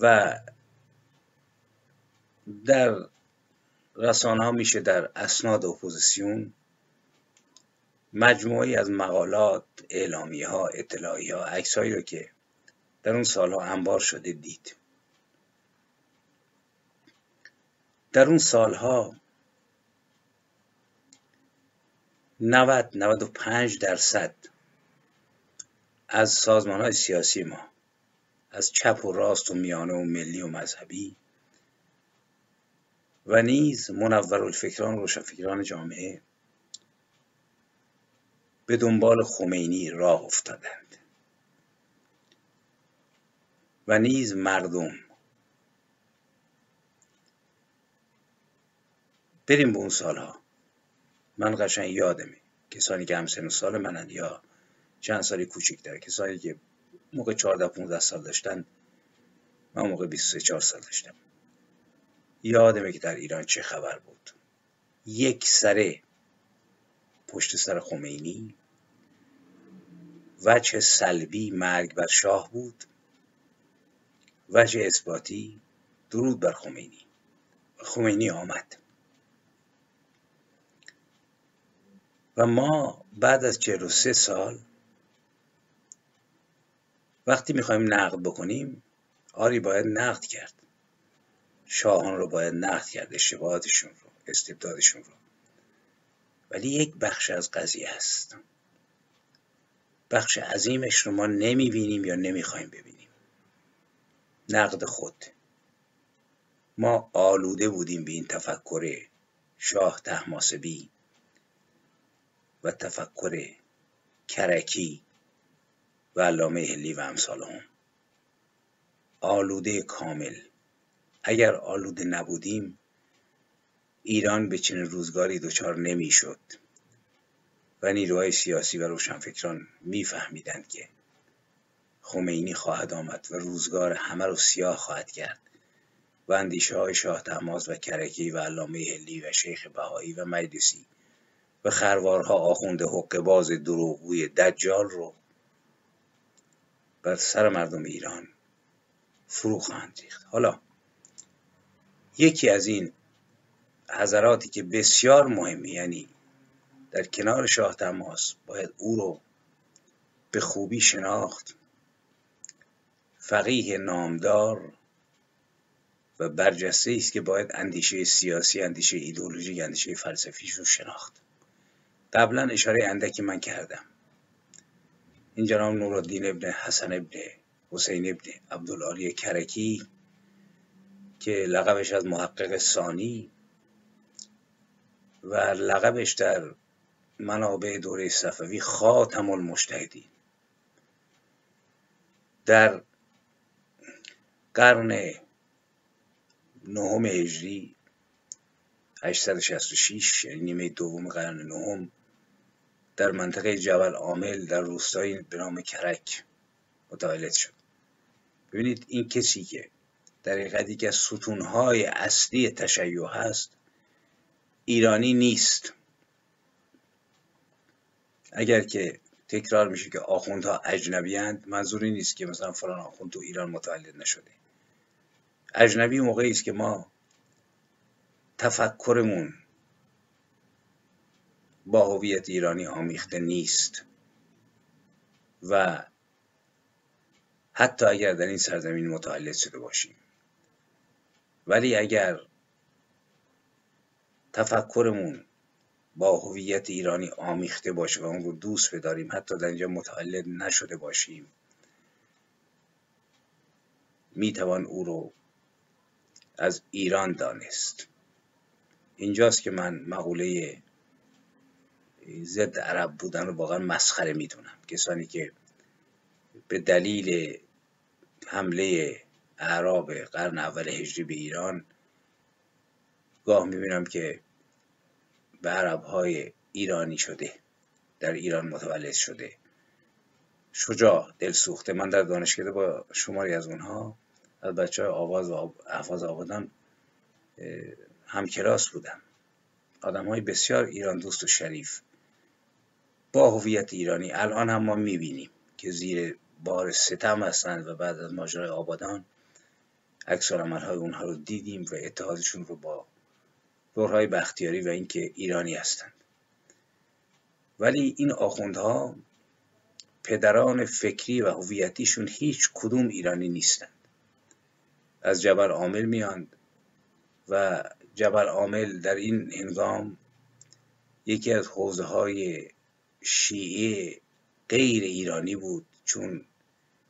و در رسانه ها میشه در اسناد اپوزیسیون مجموعی از مقالات اعلامی ها اطلاعی ها عکس رو که در اون سالها انبار شده دید. در اون سالها 90 95 درصد از سازمان های سیاسی ما از چپ و راست و میانه و ملی و مذهبی و نیز منور الفکران روشنفکران جامعه به دنبال خمینی راه افتادند. و نیز مردم. بریم به اون سالها. من قشنگ یادمه. کسانی که همسن سال منند یا چند سالی کوچکتر کسانی که موقع 14 15 سال داشتن من موقع 23 4 سال داشتم. یادمه که در ایران چه خبر بود. یک سره پشت سر خمینی وجه سلبی مرگ بر شاه بود وجه اثباتی درود بر خمینی. خمینی آمد. و ما بعد از 43 سال وقتی می‌خوایم نقد بکنیم آری باید نقد کرد. شاهان رو باید نقد کرد اشتباهاتشون رو استبدادشون رو. ولی یک بخش از قضیه هست. بخش عظیمش رو ما نمی‌بینیم یا نمی‌خوایم ببینیم. نقد خود. ما آلوده بودیم به این تفکر شاه تحماسبی و تفکر کرکی و علامه هلی و امثال هم. آلوده کامل. اگر آلوده نبودیم ایران به چنین روزگاری دچار نمی‌شد و نیروهای سیاسی و روشنفکران میفهمیدند که خمینی خواهد آمد و روزگار همه رو سیاه خواهد کرد و اندیشه های شاه تماز و کرکی و علامه هلی و شیخ بهایی و مجلسی و خروارها آخونده حق باز دروغگوی دجال رو بر سر مردم ایران فرو خواهند ریخت. حالا یکی از این حضراتی که بسیار مهمی یعنی در کنار شاه تماس باید او رو به خوبی شناخت. فقیه نامدار و برجسته است که باید اندیشه سیاسی اندیشه ایدولوژی اندیشه فلسفیش رو شناخت. قبلا اشاره اندکی من کردم. این جناب نورالدین ابن حسن ابن حسین ابن عبدالعالی کرکی که لقبش از محقق ثانی و لقبش در منابع دوره صفوی خاتم المجتهدین. در قرن نهم هجری 866 یعنی نیمه دوم قرن نهم در منطقه جبل عامل در روستایی به نام کرک متولد شد. ببینید این کسی که در حقیقت که از ستونهای اصلی تشیع هست ایرانی نیست. اگر که تکرار میشه که آخوندها اجنبی هند منظوری نیست که مثلا فلان آخوند تو ایران متولد نشده. اجنبی موقعی است که ما تفکرمون با هویت ایرانی آمیخته نیست. و حتی اگر در این سرزمین متولد شده باشیم. ولی اگر تفکرمون با هویت ایرانی آمیخته باشه و اون رو دوست بداریم حتی در اینجا متولد نشده باشیم می‌توان او رو از ایران دانست. اینجاست که من مقوله ضد عرب بودن رو واقعا مسخره می‌دونم. کسانی که به دلیل حمله اعراب قرن اول هجری به ایران. گاه می‌بینم که به عرب های ایرانی شده در ایران متولد شده. شجاع دل سوخته من در دانشکده با شماری از اونها از بچه آواز و احفاظ آبادان همکلاس بودم. آدم های بسیار ایران دوست و شریف. با هویت ایرانی. الان هم ما می‌بینیم که زیر بار ستم هستند و بعد از ماجرای آبادان عکس های اونها رو دیدیم و اتحادشون رو با دورهای بختیاری و اینکه ایرانی هستند. ولی این آخوندها پدران فکری و هویتیشون هیچ کدوم ایرانی نیستند. از جبل عامل میاند و جبل عامل در این هنگام یکی از حوزه های شیعه غیر ایرانی بود چون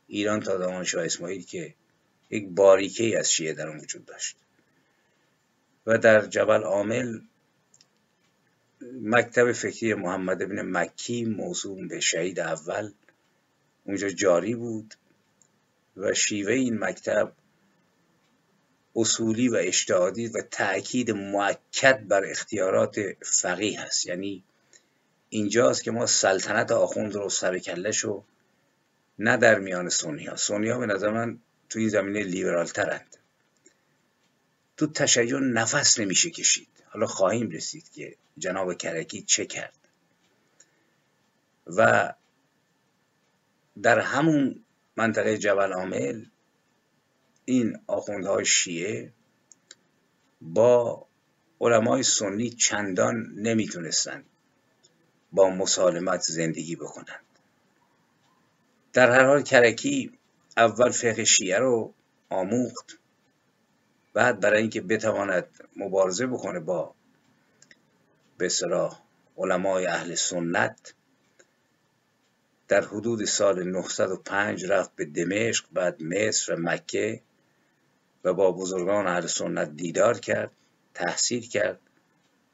ایران تا زمان شاه اسماعیل که یک باریکه از شیعه در آن وجود داشت. و در جبل عامل مکتب فکری محمد بن مکی موضوع به شهید اول اونجا جاری بود و شیوه این مکتب اصولی و اجتهادی و تأکید معکد بر اختیارات فقیه هست یعنی اینجاست که ما سلطنت آخوند رو سر کلش رو نه در میان سنی ها سنی ها به نظر من تو این زمینه لیبرال ترند تو تشیع نفس نمیشه کشید. حالا خواهیم رسید که جناب کرکی چه کرد. و در همون منطقه جبل عامل این آخوندهای شیعه با علمای سنی چندان نمی‌تونستند با مسالمت زندگی بکنند. در هر حال کرکی اول فقه شیعه رو آموخت. بعد برای اینکه بتواند مبارزه بکنه با به صلاح علمای اهل سنت در حدود سال 905 رفت به دمشق بعد مصر و مکه و با بزرگان اهل سنت دیدار کرد تحصیل کرد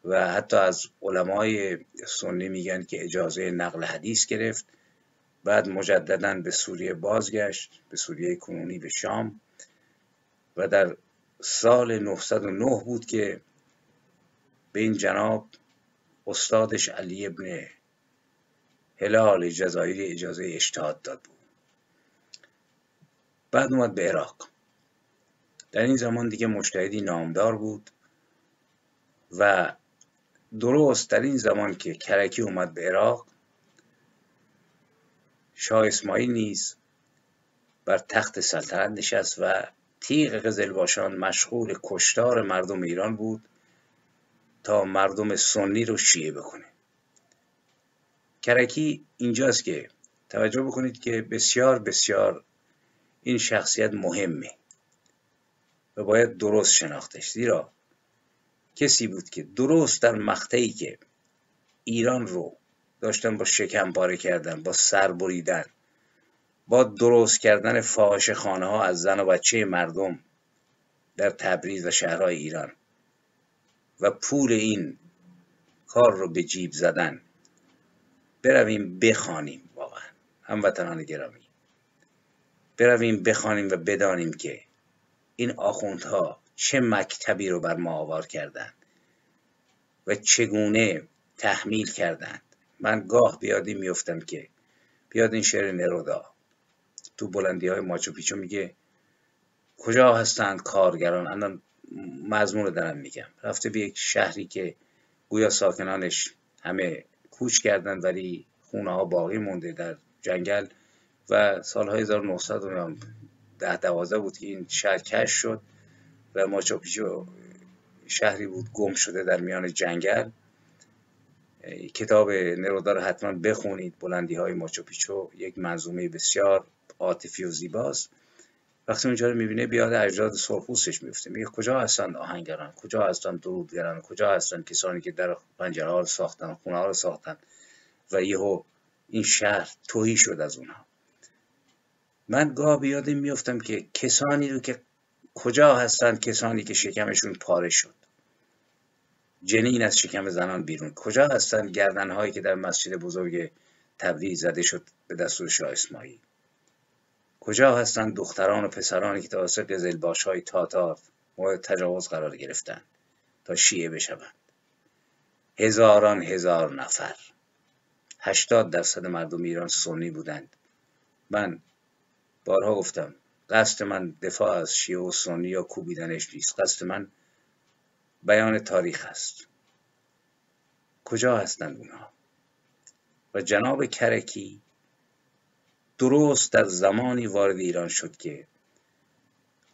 و حتی از علمای سنی میگن که اجازه نقل حدیث گرفت. بعد مجددا به سوریه بازگشت به سوریه کنونی به شام. و در سال 909 بود که به این جناب استادش علی ابن هلال جزایری اجازه اجتهاد داد بود. بعد اومد به عراق. در این زمان دیگه مجتهدی نامدار بود و درست در این زمان که کرکی اومد به عراق شاه اسماعیل نیز بر تخت سلطنت نشست و تیغ قزلباشان مشغول کشتار مردم ایران بود تا مردم سنی رو شیعه بکنه. کرکی اینجاست که توجه بکنید که بسیار بسیار این شخصیت مهمه و باید درست شناختش. زیرا کسی بود که درست در مقطعی که ایران رو داشتن با شکم پاره کردن با سر بریدن با درست کردن فاحش خانه ها از زن و بچه مردم در تبریز و شهرهای ایران. و پول این کار رو به جیب زدن. برویم بخوانیم واقعا. هموطنان گرامی. برویم بخوانیم و بدانیم که این آخوندها چه مکتبی رو بر ما آوار کردند و چگونه تحمیل کردند. من گاه بیادی میفتم که بیاد این شعر نرودا. تو بلندی های ماچو پیچو میگه کجا هستند کارگران؟ الان مضمون رو دارم میگم. رفته به یک شهری که گویا ساکنانش همه کوچ کردن ولی خونه ها باقی مونده در جنگل و سالهای 1900 ده دوازده بود که این شهر کش شد و ماچوپیچو شهری بود گم شده در میان جنگل. کتاب نرودا رو حتما بخونید. بلندی های ماچوپیچو یک منظومه بسیار عاطفی و زیباست. وقتی اونجا رو می‌بینه بیاد اجداد سرخپوستش میفته. میگه کجا هستند آهنگران؟ کجا هستند درودگران؟ کجا هستند کسانی که در پنجره ها رو ساختن خونه ها رو ساختن؟ و یهو این شهر توهی شد از اونها. من گاه بیادم میفتم که کسانی رو که کجا هستند کسانی که شکمشون پاره شد. جنین از شکم زنان بیرون. کجا هستند گردنهایی که در مسجد بزرگ تبریز زده شد به دستور شاه اسماعیل؟ کجا هستند دختران و پسرانی که توسط قزلباش های تاتار مورد تجاوز قرار گرفتند تا شیعه بشوند؟ هزاران هزار نفر. هشتاد درصد مردم ایران سنی بودند. من بارها گفتم قصد من دفاع از شیعه و سنی یا کوبیدنش نیست. قصد من بیان تاریخ است. کجا هستند اونها؟ و جناب کرکی درست در زمانی وارد ایران شد که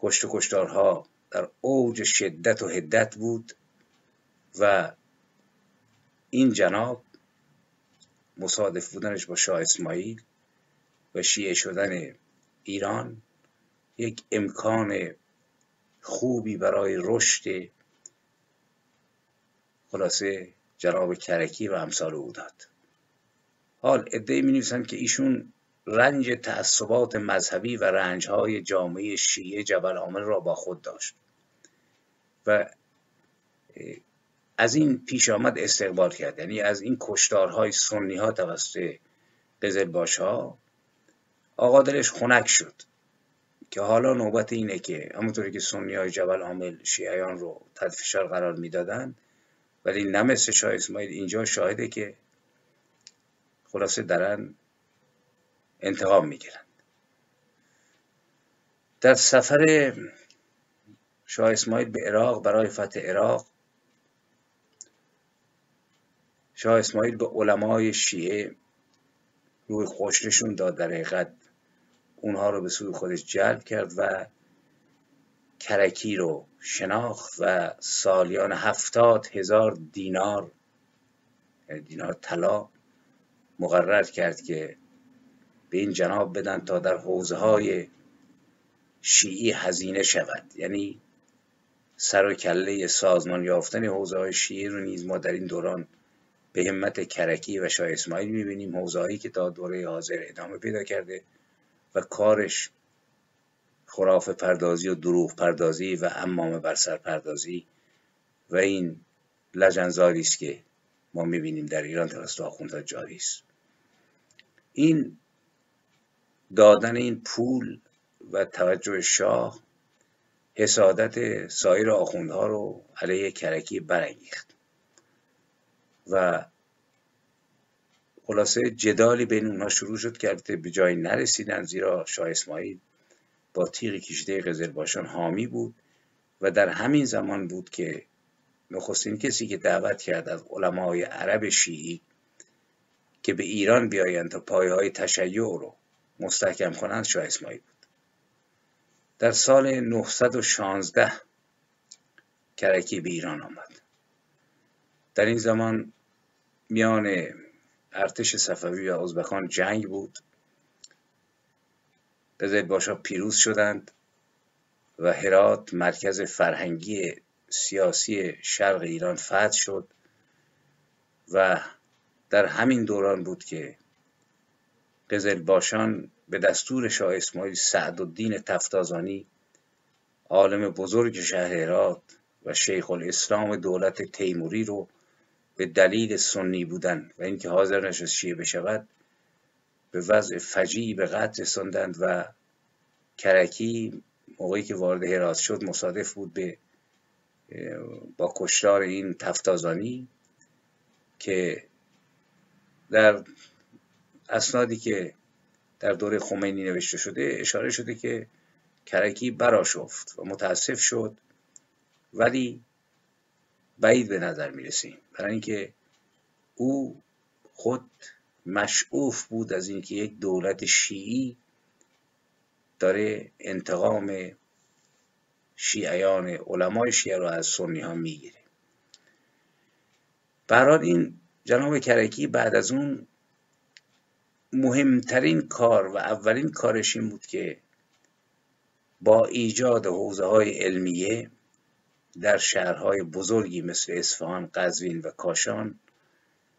کشت و کشتارها در اوج شدت و هدت بود و این جناب مصادف بودنش با شاه اسماعیل و شیعه شدن ایران یک امکان خوبی برای رشد خلاصه جناب کرکی و امثال او داد. حال ادهی می نویسند که ایشون رنج تعصبات مذهبی و رنجهای جامعه شیعه جبل عامل را با خود داشت و از این پیش آمد استقبال کرد. یعنی از این کشتارهای سنی ها توسط قزل باش ها آقا دلش خنک شد که حالا نوبت اینه که همونطوری که سنی های جبل عامل شیعیان رو تحت فشار قرار می‌دادن ولی نه مثل شاه اسماعیل. اینجا شاهده که خلاصه دارن انتقام می‌گیرند در سفر شاه اسماعیل به عراق برای فتح عراق شاه اسماعیل به علمای شیعه روی خوشنشون داد. در حقیقت اونها رو به سوی خودش جلب کرد و کرکی رو شناخت و سالیان هفتاد هزار دینار یعنی دینار طلا مقرر کرد که به این جناب بدن تا در حوزه های شیعی هزینه شود. یعنی سر و کله سازمان یافتن حوزه های شیعی رو نیز ما در این دوران به همت کرکی و شاه اسماعیل می‌بینیم. حوزه که تا دوره حاضر ادامه پیدا کرده و کارش خراف پردازی و دروغ پردازی و امام بر سر پردازی و این لجنزاری است که ما می‌بینیم در ایران توسط آخوندها جاری است. این دادن این پول و توجه شاه حسادت سایر آخوندها رو علیه کرکی برانگیخت و خلاصه جدالی بین اونها شروع شد که به جایی نرسیدن زیرا شاه اسماعیل با تیغ کشیده قزل باشان حامی بود و در همین زمان بود که نخستین کسی که دعوت کرد از علمای عرب شیعی که به ایران بیایند تا پایه های تشیع رو مستحکم کنند شاه اسماعیل بود. در سال 916 کرکی به ایران آمد. در این زمان میان ارتش صفوی و ازبکان جنگ بود. قزل باشا پیروز شدند و هرات مرکز فرهنگی سیاسی شرق ایران فتح شد و در همین دوران بود که قزلباشان به دستور شاه اسماعیل سعدالدین تفتازانی عالم بزرگ شهر هرات و شیخ الاسلام دولت تیموری رو به دلیل سنی بودن و اینکه حاضر نشست شیعه بشود به وضع فجیعی به قتل رساندند و کرکی موقعی که وارد هرات شد مصادف بود به با کشتار این تفتازانی که در اسنادی که در دوره خمینی نوشته شده اشاره شده که کرکی براشفت و متاسف شد ولی بعید به نظر می‌رسیم. برای اینکه او خود مشعوف بود از اینکه یک دولت شیعی داره انتقام شیعیان علمای شیعه رو از سنی ها می‌گیره برای این جناب کرکی بعد از اون مهمترین کار و اولین کارش این بود که با ایجاد حوزه های علمیه در شهرهای بزرگی مثل اصفهان، قزوین و کاشان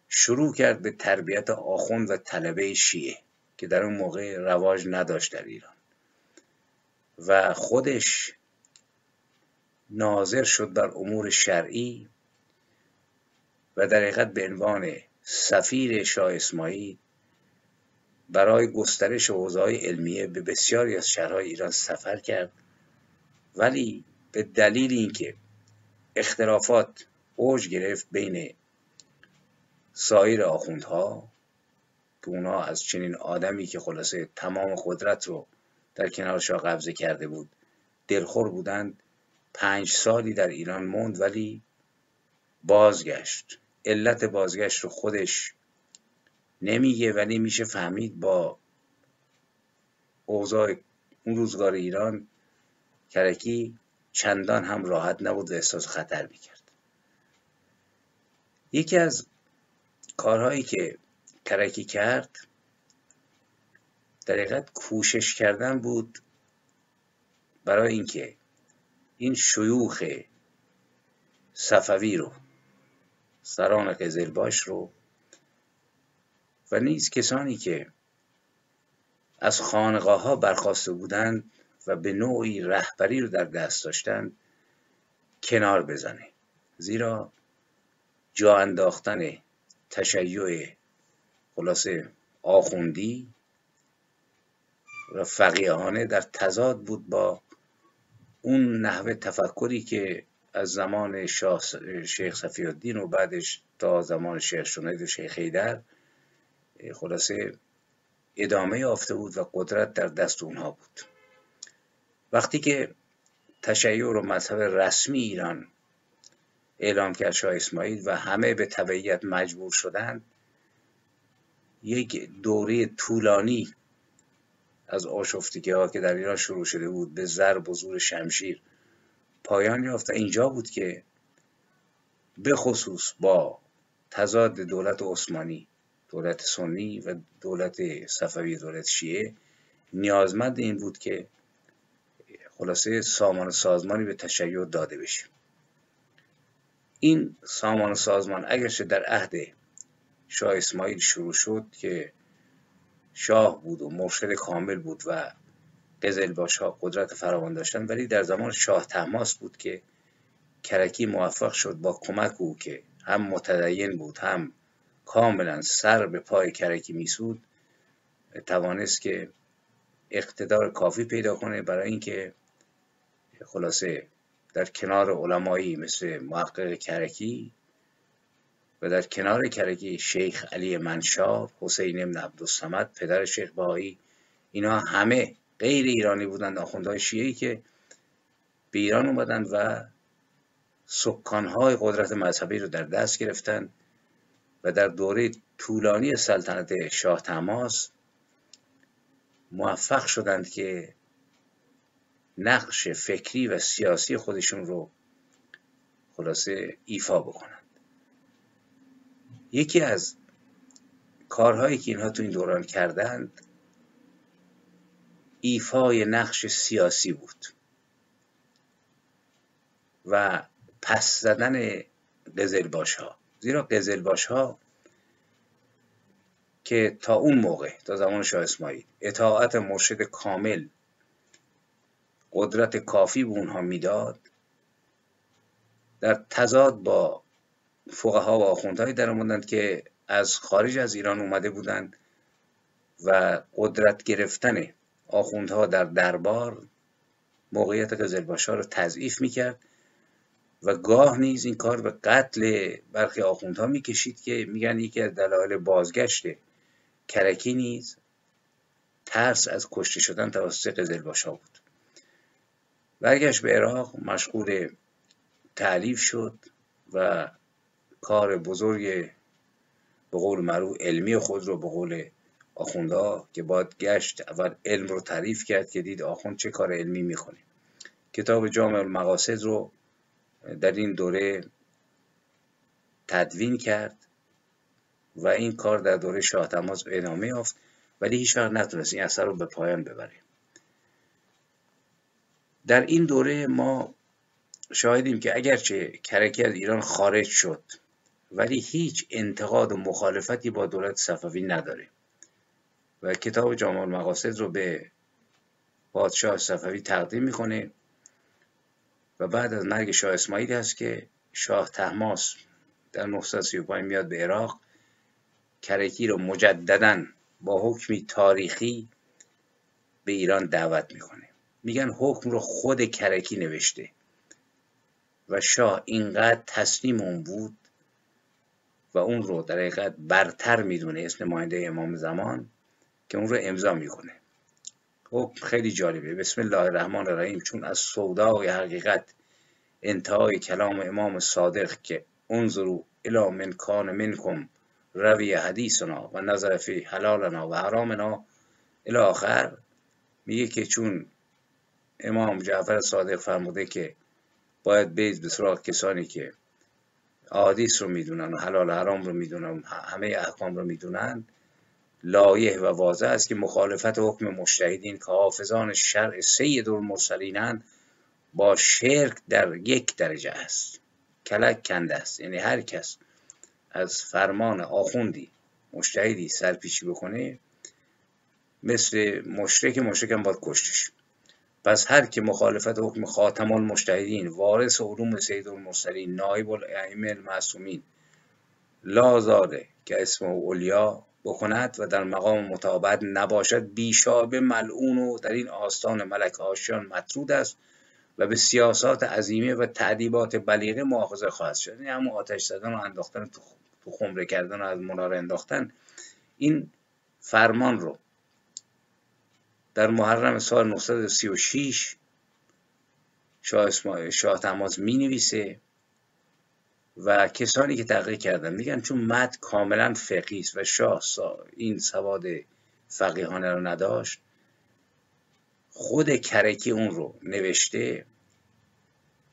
شروع کرد به تربیت آخوند و طلبه شیعه که در اون موقع رواج نداشت در ایران. و خودش ناظر شد بر امور شرعی و در حقیقت به عنوان سفیر شاه اسماعیل برای گسترش حوزه‌های علمیه به بسیاری از شهرهای ایران سفر کرد. ولی به دلیل اینکه اختلافات اوج گرفت بین سایر آخوندها که اونا از چنین آدمی که خلاصه تمام قدرت رو در کنار شاه قبضه کرده بود دلخور بودند پنج سالی در ایران موند ولی بازگشت. علت بازگشت رو خودش نمیگه ولی میشه فهمید با اوضاع اون روزگار ایران کرکی چندان هم راحت نبود و احساس خطر می‌کرد. یکی از کارهایی که کرکی کرد در کوشش کردن بود برای اینکه این شیوخ صفوی رو سران قزلباش رو و نیز کسانی که از خانقاه ها برخواسته بودند و به نوعی رهبری رو در دست داشتند کنار بزنه. زیرا جا انداختن تشیع خلاصه آخوندی و فقیهانه در تضاد بود با اون نحوه تفکری که از زمان شیخ صفی الدین و بعدش تا زمان شیخ شنید و شیخ حیدر خلاصه ادامه یافته بود و قدرت در دست اونها بود. وقتی که تشیع و مذهب رسمی ایران اعلام کرد شاه اسماعیل و همه به تبعیت مجبور شدند. یک دوره طولانی از آشفتگی ها که در ایران شروع شده بود به ضرب و شمشیر پایان یافت اینجا بود که به خصوص با تضاد دولت عثمانی دولت سنی و دولت صفوی دولت شیعه نیازمند این بود که خلاصه سامان سازمانی به تشیع داده بشه. این سامان سازمان اگرچه در عهد شاه اسماعیل شروع شد که شاه بود و مرشد کامل بود و قزل ها قدرت فراوان داشتن ولی در زمان شاه تماس بود که کرکی موفق شد با کمک او که هم متدین بود هم کاملا سر به پای کرکی میسود توانست که اقتدار کافی پیدا کنه. برای اینکه خلاصه در کنار علمایی مثل محقق کرکی و در کنار کرکی شیخ علی منشار حسین ابن عبدالسمد پدر شیخ بهایی اینا همه غیر ایرانی بودند آخوندهای شیعی که به ایران اومدند و سکانهای قدرت مذهبی رو در دست گرفتند و در دوره طولانی سلطنت شاه تماس موفق شدند که نقش فکری و سیاسی خودشون رو خلاصه ایفا بکنند یکی از کارهایی که اینها تو این دوران کردند ایفای نقش سیاسی بود و پس زدن قزلباش ها زیرا قزلباش ها که تا اون موقع تا زمان شاه اسماعیل اطاعت مرشد کامل قدرت کافی به اونها می‌داد در تضاد با فقها و آخوندهایی در که از خارج از ایران اومده بودند و قدرت گرفتن آخوندها در دربار موقعیت قزلباشا رو تضعیف می‌کرد و گاه نیز این کار به قتل برخی آخوندها می‌کشید که میگن یکی از دلایل بازگشت کرکی نیز ترس از کشته شدن توسط قزلباشا بود. برگشت به عراق مشغول تعلیف شد و کار بزرگ به قول معروف علمی خود رو به قول آخونده که باید گشت اول علم رو تعریف کرد که دید آخوند چه کار علمی می‌کنه. کتاب جامع المقاصد رو در این دوره تدوین کرد و این کار در دوره شاه تماس ادامه یافت ولی هیچ وقت نتونست این اثر رو به پایان ببره. در این دوره ما شاهدیم که اگرچه کرکی از ایران خارج شد ولی هیچ انتقاد و مخالفتی با دولت صفوی نداره و کتاب جامع المقاصد رو به پادشاه صفوی تقدیم می‌کنه و بعد از مرگ شاه اسماعیل هست که شاه تحماس در 935 میاد به عراق. کرکی رو مجددا با حکمی تاریخی به ایران دعوت می‌کنه. میگن حکم رو خود کرکی نوشته. و شاه اینقدر تسلیم اون بود و اون رو در حقیقت برتر می‌دونه اسم نماینده امام زمان که اون رو امضا می‌کنه. حکم خیلی جالبه. بسم الله الرحمن الرحیم. چون از سودای حقیقت انتهای کلام امام صادق که انظرو الی من کان منکم روی حدیثنا و نظر فی حلالنا و حرامنا الی آخر میگه که چون امام جعفر صادق فرموده که باید بیز به سراغ کسانی که حدیث رو می‌دونن و حلال حرام رو می‌دونن همه احکام رو می‌دونن لایه و واضح است که مخالفت حکم مشتهدین که حافظان شرع سید المرسلینند با شرک در یک درجه است. کلک کنده است. یعنی هر کس از فرمان آخوندی مشتهدی سرپیچی بکنه مثل مشرک مشرک هم باید کشتش. پس هر که مخالفت حکم خاتم المجتهدین وارث علوم سید المرسلین نایب الائمه المعصومین لازاده که اسم اولیا بکند و در مقام مطابقت نباشد بیشاب ملعون و در این آستان ملک آشیان مطرود است و به سیاسات عظیمه و تعدیبات بلیغه مؤاخذه خواهد شد. یعنی همون آتش زدن و انداختن تو خمره کردن و از مناره انداختن. این فرمان رو در محرم سال 936 شاه, شاه تماز می نویسه و کسانی که تحقیق کردن میگن چون مد کاملا فقهی است و شاه این سواد فقیهانه رو نداشت خود کرکی اون رو نوشته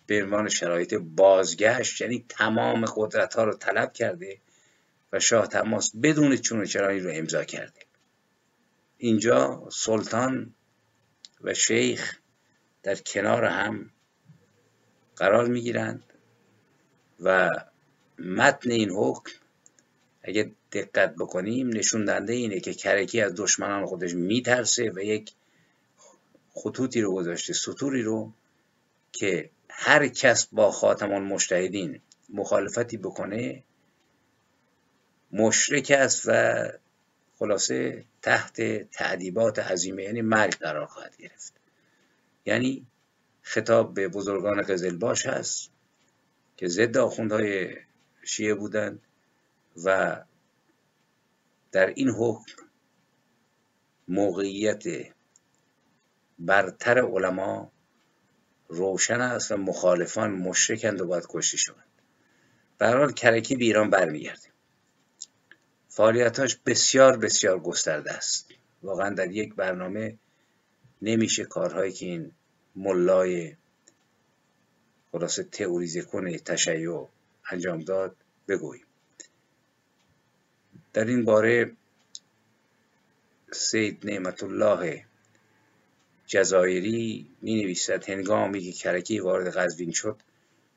به عنوان شرایط بازگشت یعنی تمام قدرت ها رو طلب کرده و شاه تماس بدون چون چرایی رو امضا کرده. اینجا سلطان و شیخ در کنار هم قرار می‌گیرند و متن این حکم اگه دقت بکنیم نشون دهنده اینه که کرکی از دشمنان خودش میترسه و یک خطوطی رو گذاشته سطوری رو که هر کس با خاتمان مشتهدین مخالفتی بکنه مشرک است و خلاصه تحت تعدیبات عظیمه. یعنی مرگ قرار خواهد گرفت. یعنی خطاب به بزرگان قزلباش هست که ضد آخوندهای شیعه بودند و در این حکم موقعیت برتر علما روشن است و مخالفان مشرکند و باید کشته شوند. به حال کرکی به ایران برمیگرده. فعالیتاش بسیار بسیار گسترده است. واقعا در یک برنامه نمیشه کارهایی که این ملای خلاصه تئوریزه کنه تشیع انجام داد بگوییم. در این باره سید نعمت الله جزایری می نویسد هنگامی که کرکی وارد قزوین شد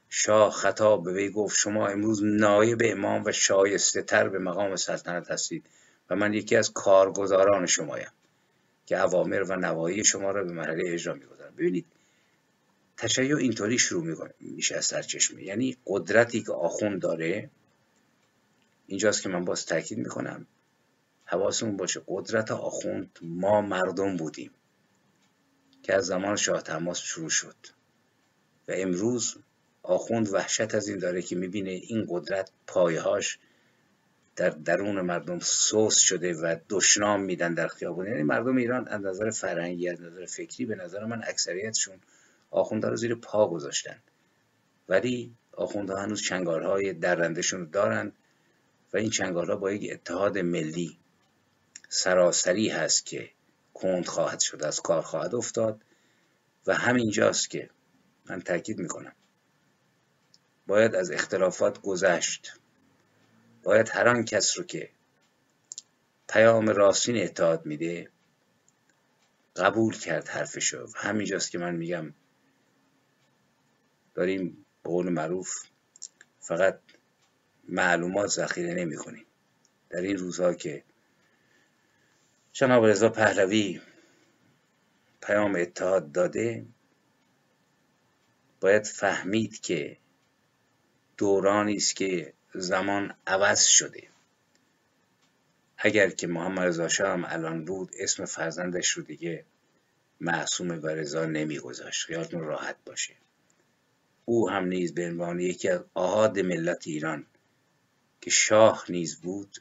شاه خطاب به وی گفت شما امروز نایب امام و شایسته تر به مقام سلطنت هستید و من یکی از کارگزاران شمایم که اوامر و نواهی شما را به مرحله اجرا می‌گذارم. ببینید تشیع اینطوری شروع میشه از سرچشمه یعنی قدرتی که آخوند داره اینجاست که من باز تاکید می‌کنم حواسمون باشه قدرت آخوند ما مردم بودیم که از زمان شاه تماس شروع شد و امروز آخوند وحشت از این داره که می‌بینه این قدرت پایهاش در درون مردم سوس شده و دشنام میدن در خیابون. یعنی مردم ایران از نظر فرهنگی از نظر فکری به نظر من اکثریتشون آخونده رو زیر پا گذاشتن. ولی آخونده هنوز چنگارهای درندشون رو دارن و این چنگارها با یک اتحاد ملی سراسری هست که کند خواهد شد از کار خواهد افتاد و همینجاست که من تاکید می‌کنم. باید از اختلافات گذشت. باید هر آن کس رو که پیام راستین اتحاد میده قبول کرد حرفشو. و همینجاست که من میگم داریم به قول معروف فقط معلومات ذخیره نمی کنیم در این روزها که جناب رضا پهلوی پیام اتحاد داده باید فهمید که دورانی است که زمان عوض شده. اگر که محمد رضا شاه هم الان بود اسم فرزندش رو دیگه معصوم و رضا نمیگذاشت. خیالتون راحت باشه. او هم نیز به عنوان یکی از آهاد ملت ایران که شاه نیز بود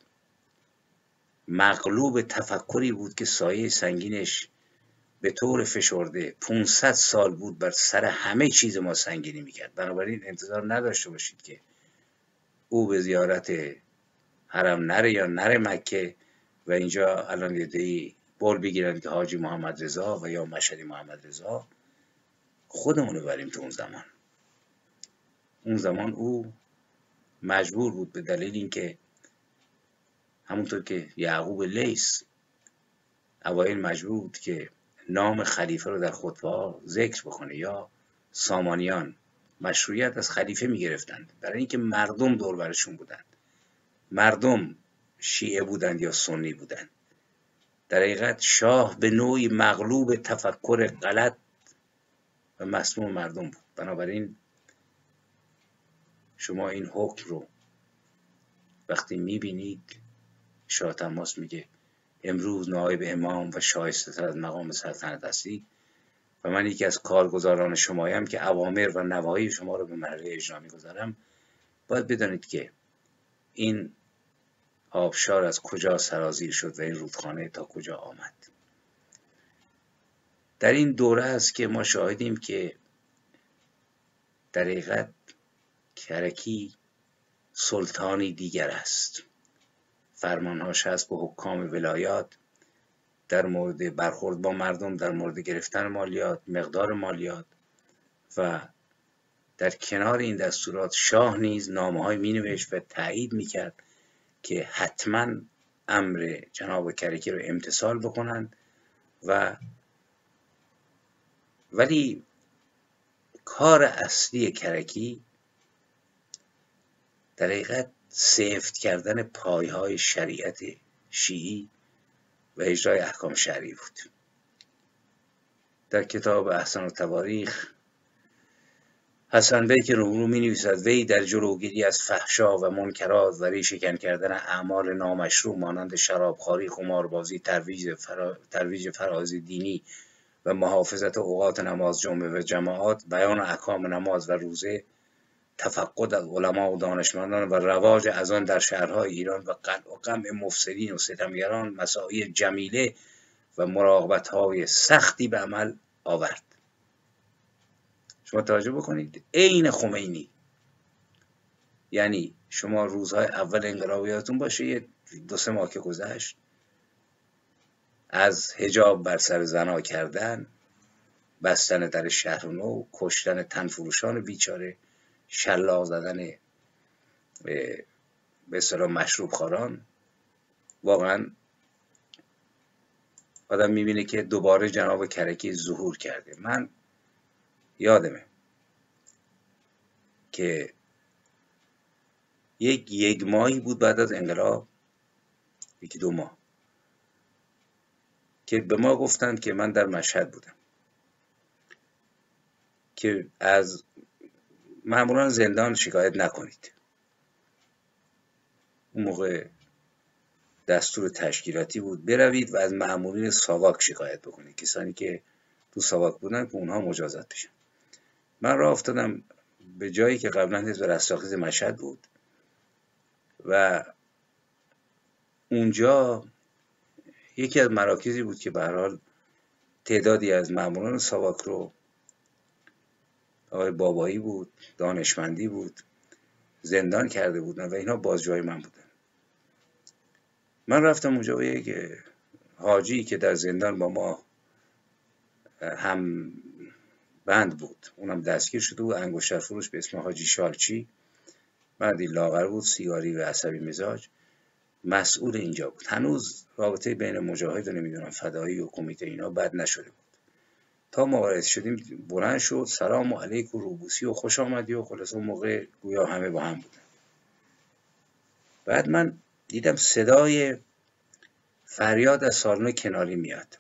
مغلوب تفکری بود که سایه سنگینش به طور فشرده 500 سال بود بر سر همه چیز ما سنگینی می‌کرد. بنابراین انتظار نداشته باشید که او به زیارت حرم نره یا نره مکه و اینجا الان یه بول بگیرن که حاجی محمد رضا و یا مشهدی محمد رضا خودمونو بریم تو اون زمان. اون زمان او مجبور بود به دلیل اینکه همونطور که یعقوب لیس اوایل مجبور بود که نام خلیفه رو در خطبه ذکر بکنه یا سامانیان مشروعیت از خلیفه می گرفتند برای اینکه مردم دور برشون بودند. مردم شیعه بودند یا سنی بودند. در حقیقت شاه به نوعی مغلوب تفکر غلط و مسموم مردم بود. بنابراین شما این حکم رو وقتی می‌بینید شاه تماس میگه. امروز نایب امام و شایسته تر از مقام سلطنت هستی و من یکی از کارگزاران شمایم که اوامر و نواهی شما رو به مرحله اجرا می‌گذارم. باید بدانید که این آبشار از کجا سرازیر شد و این رودخانه تا کجا آمد. در این دوره است که ما شاهدیم که در حقیقت کرکی سلطانی دیگر است. فرمانهاش هست به حکام ولایات در مورد برخورد با مردم در مورد گرفتن مالیات مقدار مالیات و در کنار این دستورات شاه نیز نامه های می و تایید می کرد که حتما امر جناب کرکی رو امتصال بکنند و ولی کار اصلی کرکی در حقیقت سفت کردن پایهای شریعت شیعی و اجرای احکام شرعی بود. در کتاب احسان و تواریخ حسن بیک رو می نویسد وی در جلوگیری از فحشا و منکرات و ریشکن کردن اعمال نامشروع مانند شرابخواری خماربازی ترویج, فرا... ترویج فراز دینی و محافظت اوقات نماز جمعه و جماعات بیان احکام نماز و روزه تفقد از علما و دانشمندان و رواج از آن در شهرهای ایران و قلع و قمع مفسدین و ستمگران مساعی جمیله و مراقبت های سختی به عمل آورد. شما توجه بکنید عین خمینی. یعنی شما روزهای اول انقلاب یادتون باشه یه دو سه ماه که گذشت از هجاب بر سر زنا کردن بستن در شهر نو کشتن تنفروشان بیچاره. شلاق زدن به اصطلاح مشروب خاران واقعا آدم می‌بینه که دوباره جناب کرکی ظهور کرده. من یادمه که یک یک ماهی بود بعد از انقلاب یکی دو ماه که به ما گفتند که من در مشهد بودم که از معمولان زندان شکایت نکنید. اون موقع دستور تشکیلاتی بود بروید و از معمولین ساواک شکایت بکنید. کسانی که تو ساواک بودن که اونها مجازات بشن. من راه افتادم به جایی که قبلا حزب رستاخیز مشهد بود و اونجا یکی از مراکزی بود که به تعدادی از ماموران ساواک رو آقای بابایی بود دانشمندی بود زندان کرده بودن و اینا بازجوی من بودن. من رفتم اونجا به یک حاجی که در زندان با ما هم بند بود. اونم دستگیر شده بود. انگشتر فروش به اسم حاجی شالچی مردی لاغر بود سیگاری و عصبی مزاج. مسئول اینجا بود. هنوز رابطه بین مجاهد و نمی‌دونم فدایی و کمیته اینا بد نشده بود. تا ما وارد شدیم بلند شد سلام علیک و روبوسی و خوش آمدی و خلاص اون موقع گویا همه با هم بودن. بعد من دیدم صدای فریاد از سالن کناری میاد.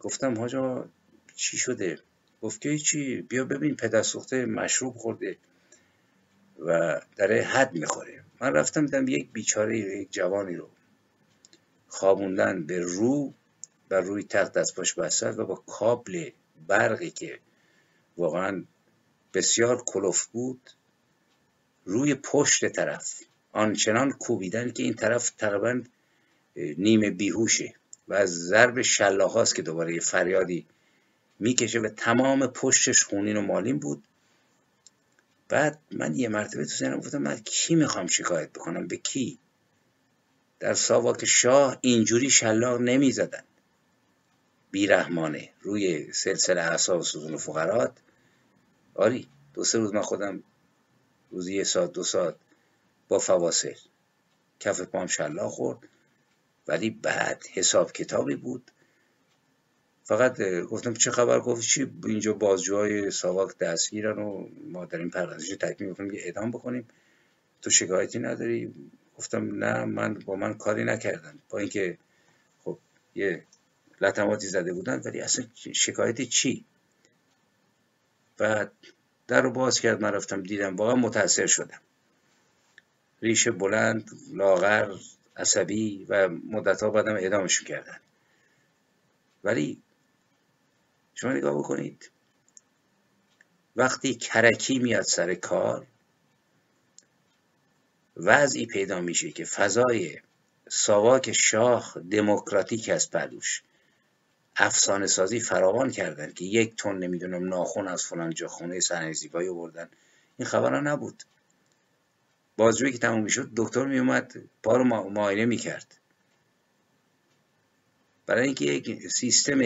گفتم حاجا چی شده؟ گفت که چی بیا ببین پدر سوخته مشروب خورده و داره حد می‌خوره. من رفتم دیدم یک بیچاره یک جوانی رو خوابوندن به رو و روی تخت دست پاش بسته و با کابل برقی که واقعا بسیار کلوف بود روی پشت طرف آنچنان کوبیدن که این طرف تقریبا نیمه بیهوشه و از ضرب شلاخاست که دوباره یه فریادی می‌کشه و تمام پشتش خونین و مالین بود. بعد من یه مرتبه تو ذهنم گفتم من کی می‌خوام شکایت بکنم؟ به کی؟ در ساواک شاه اینجوری شلاق نمی‌زدن. بیرحمانه. روی سلسله اعصاب سوزون فقرات. آری دو سه روز من خودم روزی یه ساعت دو ساعت با فواصل. کف پام شلاق خورد ولی بعد حساب کتابی بود. فقط گفتم چه خبر؟ گفت چی؟ اینجا بازجوهای ساواک دستگیرن و ما در این پردازش تکمیل می‌کنیم که اعدام بکنیم. تو شکایتی نداری؟ گفتم نه من با من کاری نکردم با اینکه خب یه لطماتی زده بودن ولی اصلا شکایتی چی؟ بعد در رو باز کرد من رفتم دیدم واقعا متاثر شدم. ریشه بلند لاغر عصبی و مدت ها بعدم اعدامش کردن. ولی شما نگاه بکنید وقتی کرکی میاد سر کار وضعی پیدا میشه که فضای ساواک شاه دموکراتیک است پردوش افسانه سازی فراوان کردن که یک تن نمی‌دونم ناخون از فلان جا خونه صحنه زیبایی آوردن. این خبرها نبود. بازجویی که تموم می‌شد دکتر میومد پا رو معاینه می‌کرد. برای اینکه یک سیستم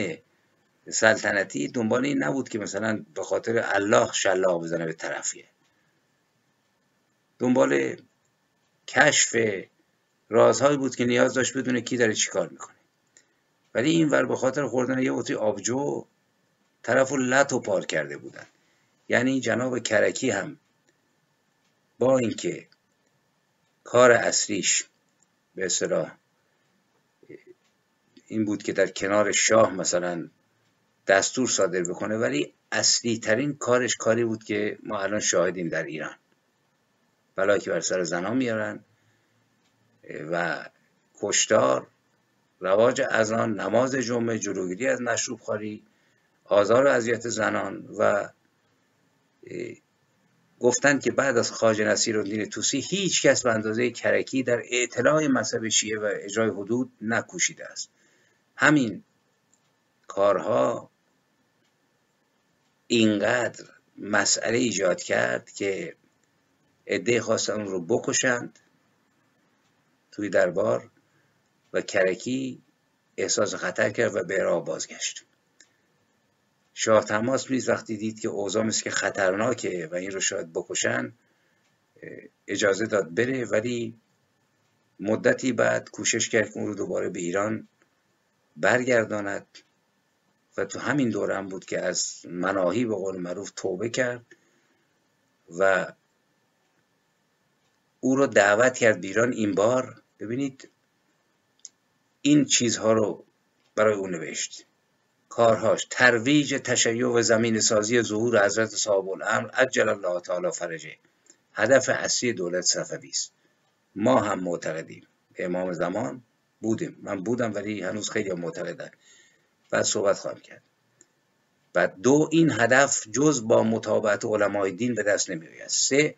سلطنتی دنبال این نبود که مثلا به خاطر الله شلاق بزنه به طرفیه. دنبال کشف رازهایی بود که نیاز داشت بدونه کی داره چیکار می‌کنه. ولی این ور به خاطر خوردن یه بطری آبجو طرف لط و پار کرده بودن. یعنی جناب کرکی هم با اینکه کار اصلیش به اصطلاح این بود که در کنار شاه مثلا دستور صادر بکنه ولی اصلی ترین کارش کاری بود که ما الان شاهدیم در ایران. بلا که بر سر زنان میارن و کشتار رواج آن نماز جمعه جلوگیری از مشروب خاری آزار و اذیت زنان و گفتند که بعد از خواجه نصیر الدین توسی هیچ کس به اندازه کرکی در اعتلاع مذهب شیعه و اجرای حدود نکوشیده است. همین کارها اینقدر مسئله ایجاد کرد که عده خواستن اون رو بکشند توی دربار. و کرکی احساس خطر کرد و به راه بازگشت. شاه تماس نیز وقتی دید که اوضاع مثل که خطرناکه و این رو شاید بکشن اجازه داد بره ولی مدتی بعد کوشش کرد که اون رو دوباره به ایران برگرداند و تو همین دوره هم بود که از مناهی به قول معروف توبه کرد و او رو دعوت کرد بیران این بار. ببینید این چیزها رو برای او نوشت. کارهاش ترویج تشیع و زمین سازی ظهور حضرت صاحب الامر عجل الله تعالی فرجه. هدف اصلی دولت صفوی است. ما هم معتقدیم. به امام زمان بودیم. من بودم ولی هنوز خیلی معتقدن بعد صحبت خواهم کرد. و دو این هدف جز با مطابقت علمای دین به دست نمیآید. سه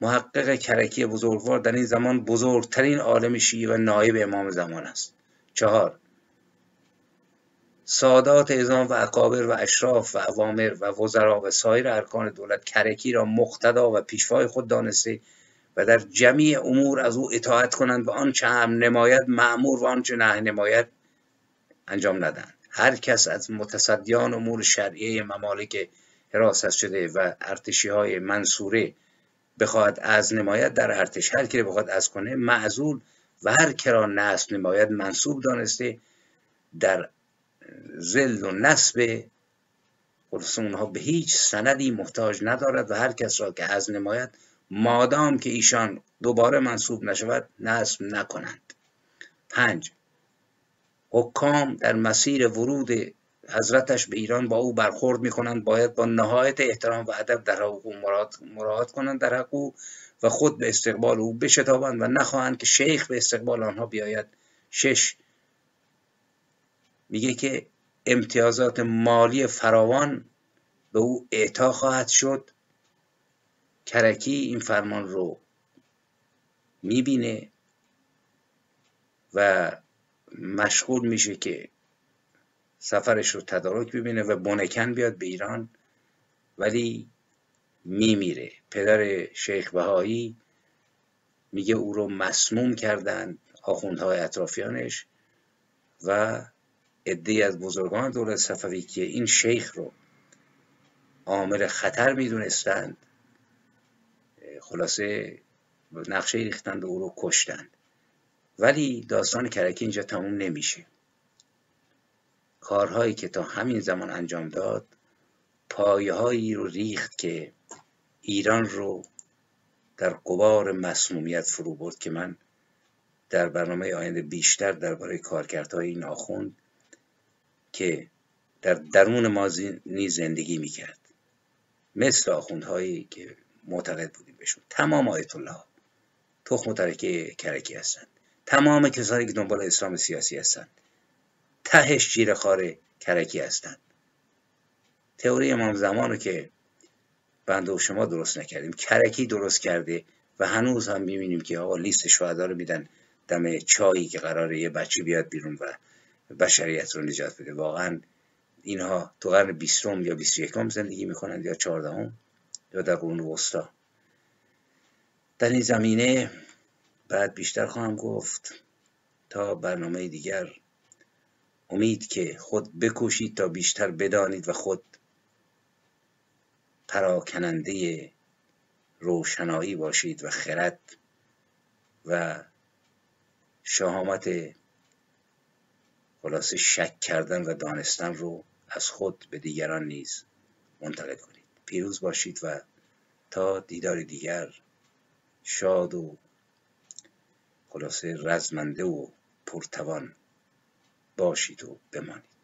محقق کرکی بزرگوار در این زمان بزرگترین عالم شیعه و نایب امام زمان است. چهار سادات ازام و اکابر و اشراف و اوامر و وزرا و سایر ارکان دولت کرکی را مقتدا و پیشوای خود دانسته و در جمیع امور از او اطاعت کنند و آنچه هم نماید معمور و آنچه نه نماید انجام ندهند. هر کس از متصدیان امور شرعیه ممالک حراست شده و ارتشی های منصوره بخواهد از نماید در ارتش هر کی بخواهد از کنه معزول و هر کرا نصب نماید منصوب دانسته در زل و نصب. خلاص اونها به هیچ سندی محتاج ندارد و هر کس را که از نماید مادام که ایشان دوباره منصوب نشود نصب نکنند. پنج حکام در مسیر ورود حضرتش به ایران با او برخورد می‌کنند باید با نهایت احترام و ادب در حقوق مراعات کنند در حقوق و خود به استقبال او بشتابند و نخواهند که شیخ به استقبال آنها بیاید. شش. میگه که امتیازات مالی فراوان به او اعطا خواهد شد. کرکی این فرمان رو می‌بینه و مشغول میشه که سفرش رو تدارک ببینه و بونکن بیاد به ایران ولی میمیره. پدر شیخ بهایی میگه او رو مسموم کردند آخوندهای اطرافیانش و عده از بزرگان دولت صفوی که این شیخ رو عامل خطر می‌دونستند خلاصه نقشه ریختند و او رو کشتند ولی داستان کرکی اینجا تموم نمیشه. کارهایی که تا همین زمان انجام داد پایههایی رو ریخت که ایران رو در قبار مسمومیت فرو برد که من در برنامه آینده بیشتر درباره کارکردهای این آخوند که در درون ما زندگی می‌کرد. مثل آخوندهایی که معتقد بودیم بهشون. تمام آیت الله تخم ترکه کرکی هستند. تمام کسانی که دنبال اسلام سیاسی هستند. تهش جیر خار کرکی هستند. تئوری امام زمان که بنده و شما درست نکردیم. کرکی درست کرده و هنوز هم می‌بینیم که آقا لیست شهدا رو میدن دم چایی که قراره یه بچه بیاد بیرون و بشریت رو نجات بده. واقعا اینها تو قرن بیستم یا بیست یکم زندگی می‌کنند یا چهاردهم یا در قرون وسطا. در این زمینه بعد بیشتر خواهم گفت تا برنامه دیگر امید که خود بکوشید تا بیشتر بدانید و خود پراکننده روشنایی باشید و خرد و شهامت خلاصه شک کردن و دانستن رو از خود به دیگران نیز منتقل کنید. پیروز باشید و تا دیدار دیگر شاد و خلاصه رزمنده و پرتوان باشید و بمانید.